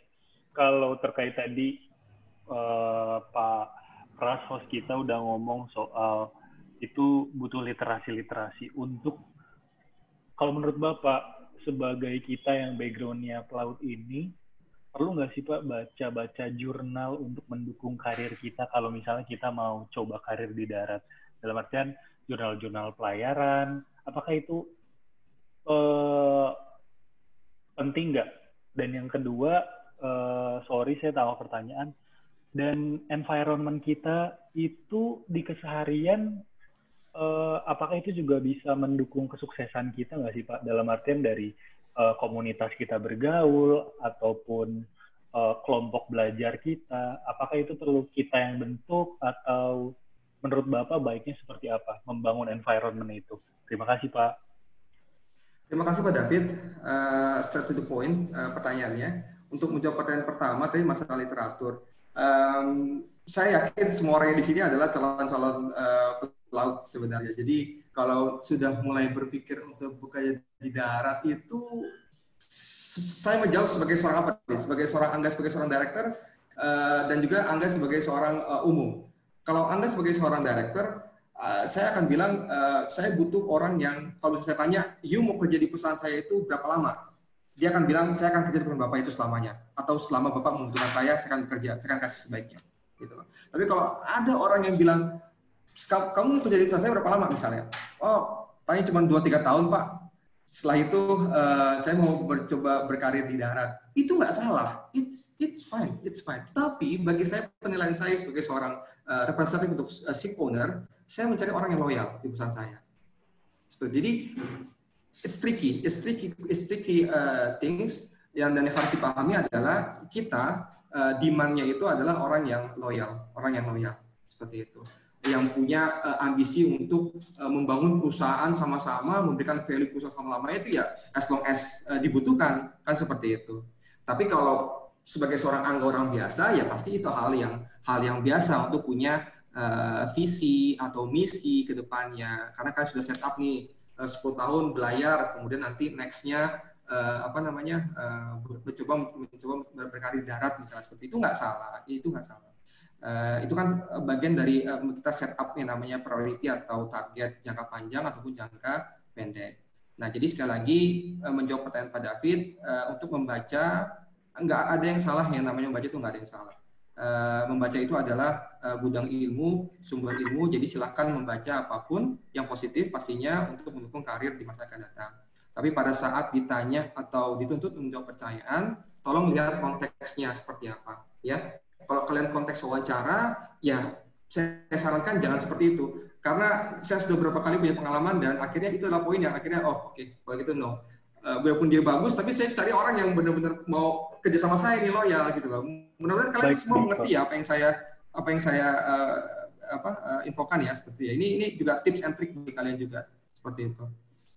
Kalau terkait tadi, uh, Pak Pras, host kita udah ngomong soal itu butuh literasi-literasi untuk, kalau menurut Bapak, sebagai kita yang background-nya pelaut ini, perlu nggak sih Pak baca-baca jurnal untuk mendukung karir kita kalau misalnya kita mau coba karir di darat? Dalam artian jurnal-jurnal pelayaran, apakah itu uh, penting nggak? Dan yang kedua, uh, sorry saya tahu pertanyaan, dan environment kita itu di keseharian uh, apakah itu juga bisa mendukung kesuksesan kita nggak sih Pak? Dalam artian dari uh, komunitas kita bergaul ataupun kelompok belajar kita, apakah itu perlu kita yang bentuk atau menurut Bapak baiknya seperti apa membangun environment itu? Terima kasih Pak. Terima kasih Pak David. Uh, straight to the point uh, pertanyaannya. Untuk menjawab pertanyaan pertama tadi masalah literatur. Um, saya yakin semua orang yang di sini adalah calon-calon uh, pelaut sebenarnya. Jadi kalau sudah mulai berpikir untuk buka di darat itu saya menjawab sebagai seorang apa? Sebagai seorang Angga sebagai seorang director uh, dan juga Angga sebagai seorang uh, umum. Kalau Angga sebagai seorang director, uh, saya akan bilang uh, saya butuh orang yang kalau saya tanya, you mau kerja di perusahaan saya itu berapa lama? Dia akan bilang saya akan kerja di perusahaan bapak itu selamanya, atau selama bapak membutuhkan saya, saya akan kerja, saya akan kasih sebaiknya. Gitu Tapi kalau ada orang yang bilang kamu kerja di perusahaan saya berapa lama misalnya? Oh, paling cuma 2-3 tahun pak setelah itu uh, saya mau mencoba berkarir di darat. Itu nggak salah. It's it's fine, it's fine. Tapi bagi saya penilaian saya sebagai seorang uh, representatif untuk uh, ship owner, saya mencari orang yang loyal di perusahaan saya. Seperti jadi it's tricky, it's tricky, it's tricky uh, things yang dan yang harus dipahami adalah kita uh, demandnya itu adalah orang yang loyal, orang yang loyal seperti itu yang punya uh, ambisi untuk uh, membangun perusahaan sama-sama, memberikan value perusahaan sama-lama itu ya as long as uh, dibutuhkan kan seperti itu. Tapi kalau sebagai seorang anggota orang biasa ya pasti itu hal yang hal yang biasa untuk punya uh, visi atau misi ke depannya. Karena kan sudah set up nih uh, 10 tahun belayar, kemudian nanti nextnya uh, apa namanya uh, mencoba mencoba berkarir darat misalnya seperti itu nggak salah, itu nggak salah. Uh, itu kan eh, bagian dari uh, kita set up yang namanya priority atau target jangka panjang ataupun jangka pendek. Nah, jadi sekali lagi uh, menjawab pertanyaan Pak David uh, untuk membaca nggak ada yang salah yang namanya membaca itu nggak ada yang salah. Uh, membaca itu adalah uh, gudang ilmu, sumber ilmu. Jadi silahkan membaca apa pun yang positif pastinya untuk mendukung karir di masa akan datang. Tapi pada saat ditanya atau dituntut menjawab pertanyaan, tolong lihat konteksnya seperti apa, ya kalau kalian konteks wawancara, ya saya sarankan jangan seperti itu. Karena saya sudah beberapa kali punya pengalaman dan akhirnya itu adalah poin yang akhirnya, oh oke, okay, kalau gitu no. Uh, biarpun dia bagus, tapi saya cari orang yang benar-benar mau kerja sama saya ini loyal gitu loh. Mudah-mudahan kalian Baik, semua mengerti ya apa yang saya apa yang saya uh, apa uh, infokan ya seperti ya. Ini ini juga tips and trick bagi kalian juga seperti itu.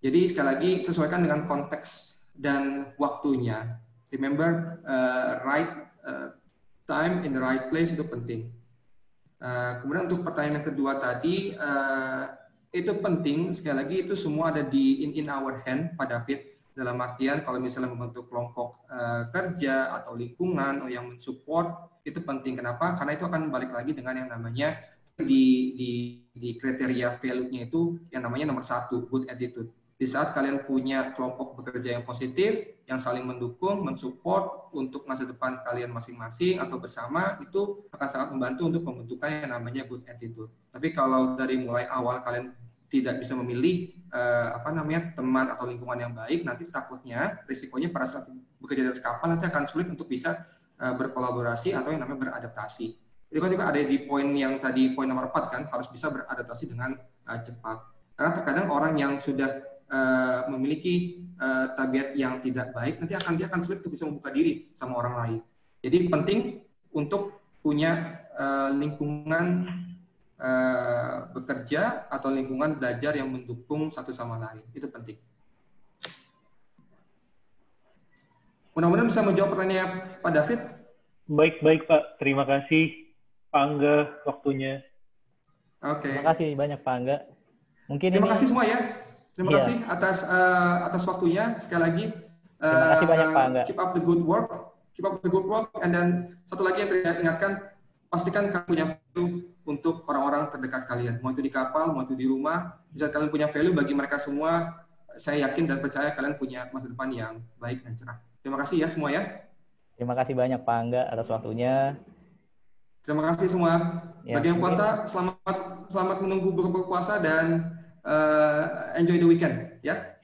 Jadi sekali lagi sesuaikan dengan konteks dan waktunya. Remember uh, right uh, time in the right place itu penting. Uh, kemudian untuk pertanyaan yang kedua tadi, uh, itu penting, sekali lagi itu semua ada di in, in our hand, Pak David, dalam artian kalau misalnya membentuk kelompok uh, kerja atau lingkungan yang mensupport, itu penting. Kenapa? Karena itu akan balik lagi dengan yang namanya di, di, di kriteria value-nya itu yang namanya nomor satu, good attitude di saat kalian punya kelompok bekerja yang positif, yang saling mendukung, mensupport untuk masa depan kalian masing-masing atau bersama, itu akan sangat membantu untuk pembentukan yang namanya good attitude. Tapi kalau dari mulai awal kalian tidak bisa memilih uh, apa namanya teman atau lingkungan yang baik, nanti takutnya risikonya pada saat bekerja di kapal nanti akan sulit untuk bisa uh, berkolaborasi atau yang namanya beradaptasi. Itu kan juga ada di poin yang tadi poin nomor 4 kan harus bisa beradaptasi dengan uh, cepat. Karena terkadang orang yang sudah uh, memiliki uh, tabiat yang tidak baik, nanti akan dia akan sulit untuk bisa membuka diri sama orang lain. Jadi penting untuk punya uh, lingkungan bekerja atau lingkungan belajar yang mendukung satu sama lain. Itu penting. Mudah-mudahan bisa menjawab pertanyaan Pak David. Baik, baik Pak. Terima kasih Pak Angga waktunya. Oke. Okay. Terima kasih banyak Pak Angga. Mungkin Terima ini... kasih semua ya. Terima yeah. kasih atas uh, atas waktunya sekali lagi. Uh, Terima kasih banyak Pak Angga. Keep up the good work. Keep up the good work. And then satu lagi yang saya ingatkan, pastikan kalian punya value untuk orang-orang terdekat kalian. Mau itu di kapal, mau itu di rumah. Bisa kalian punya value bagi mereka semua. Saya yakin dan percaya kalian punya masa depan yang baik dan cerah. Terima kasih ya semua ya. Terima kasih banyak Pak Angga atas waktunya. Terima kasih semua. Ya, bagi yang puasa, selamat selamat menunggu berbuka puasa dan uh, enjoy the weekend ya.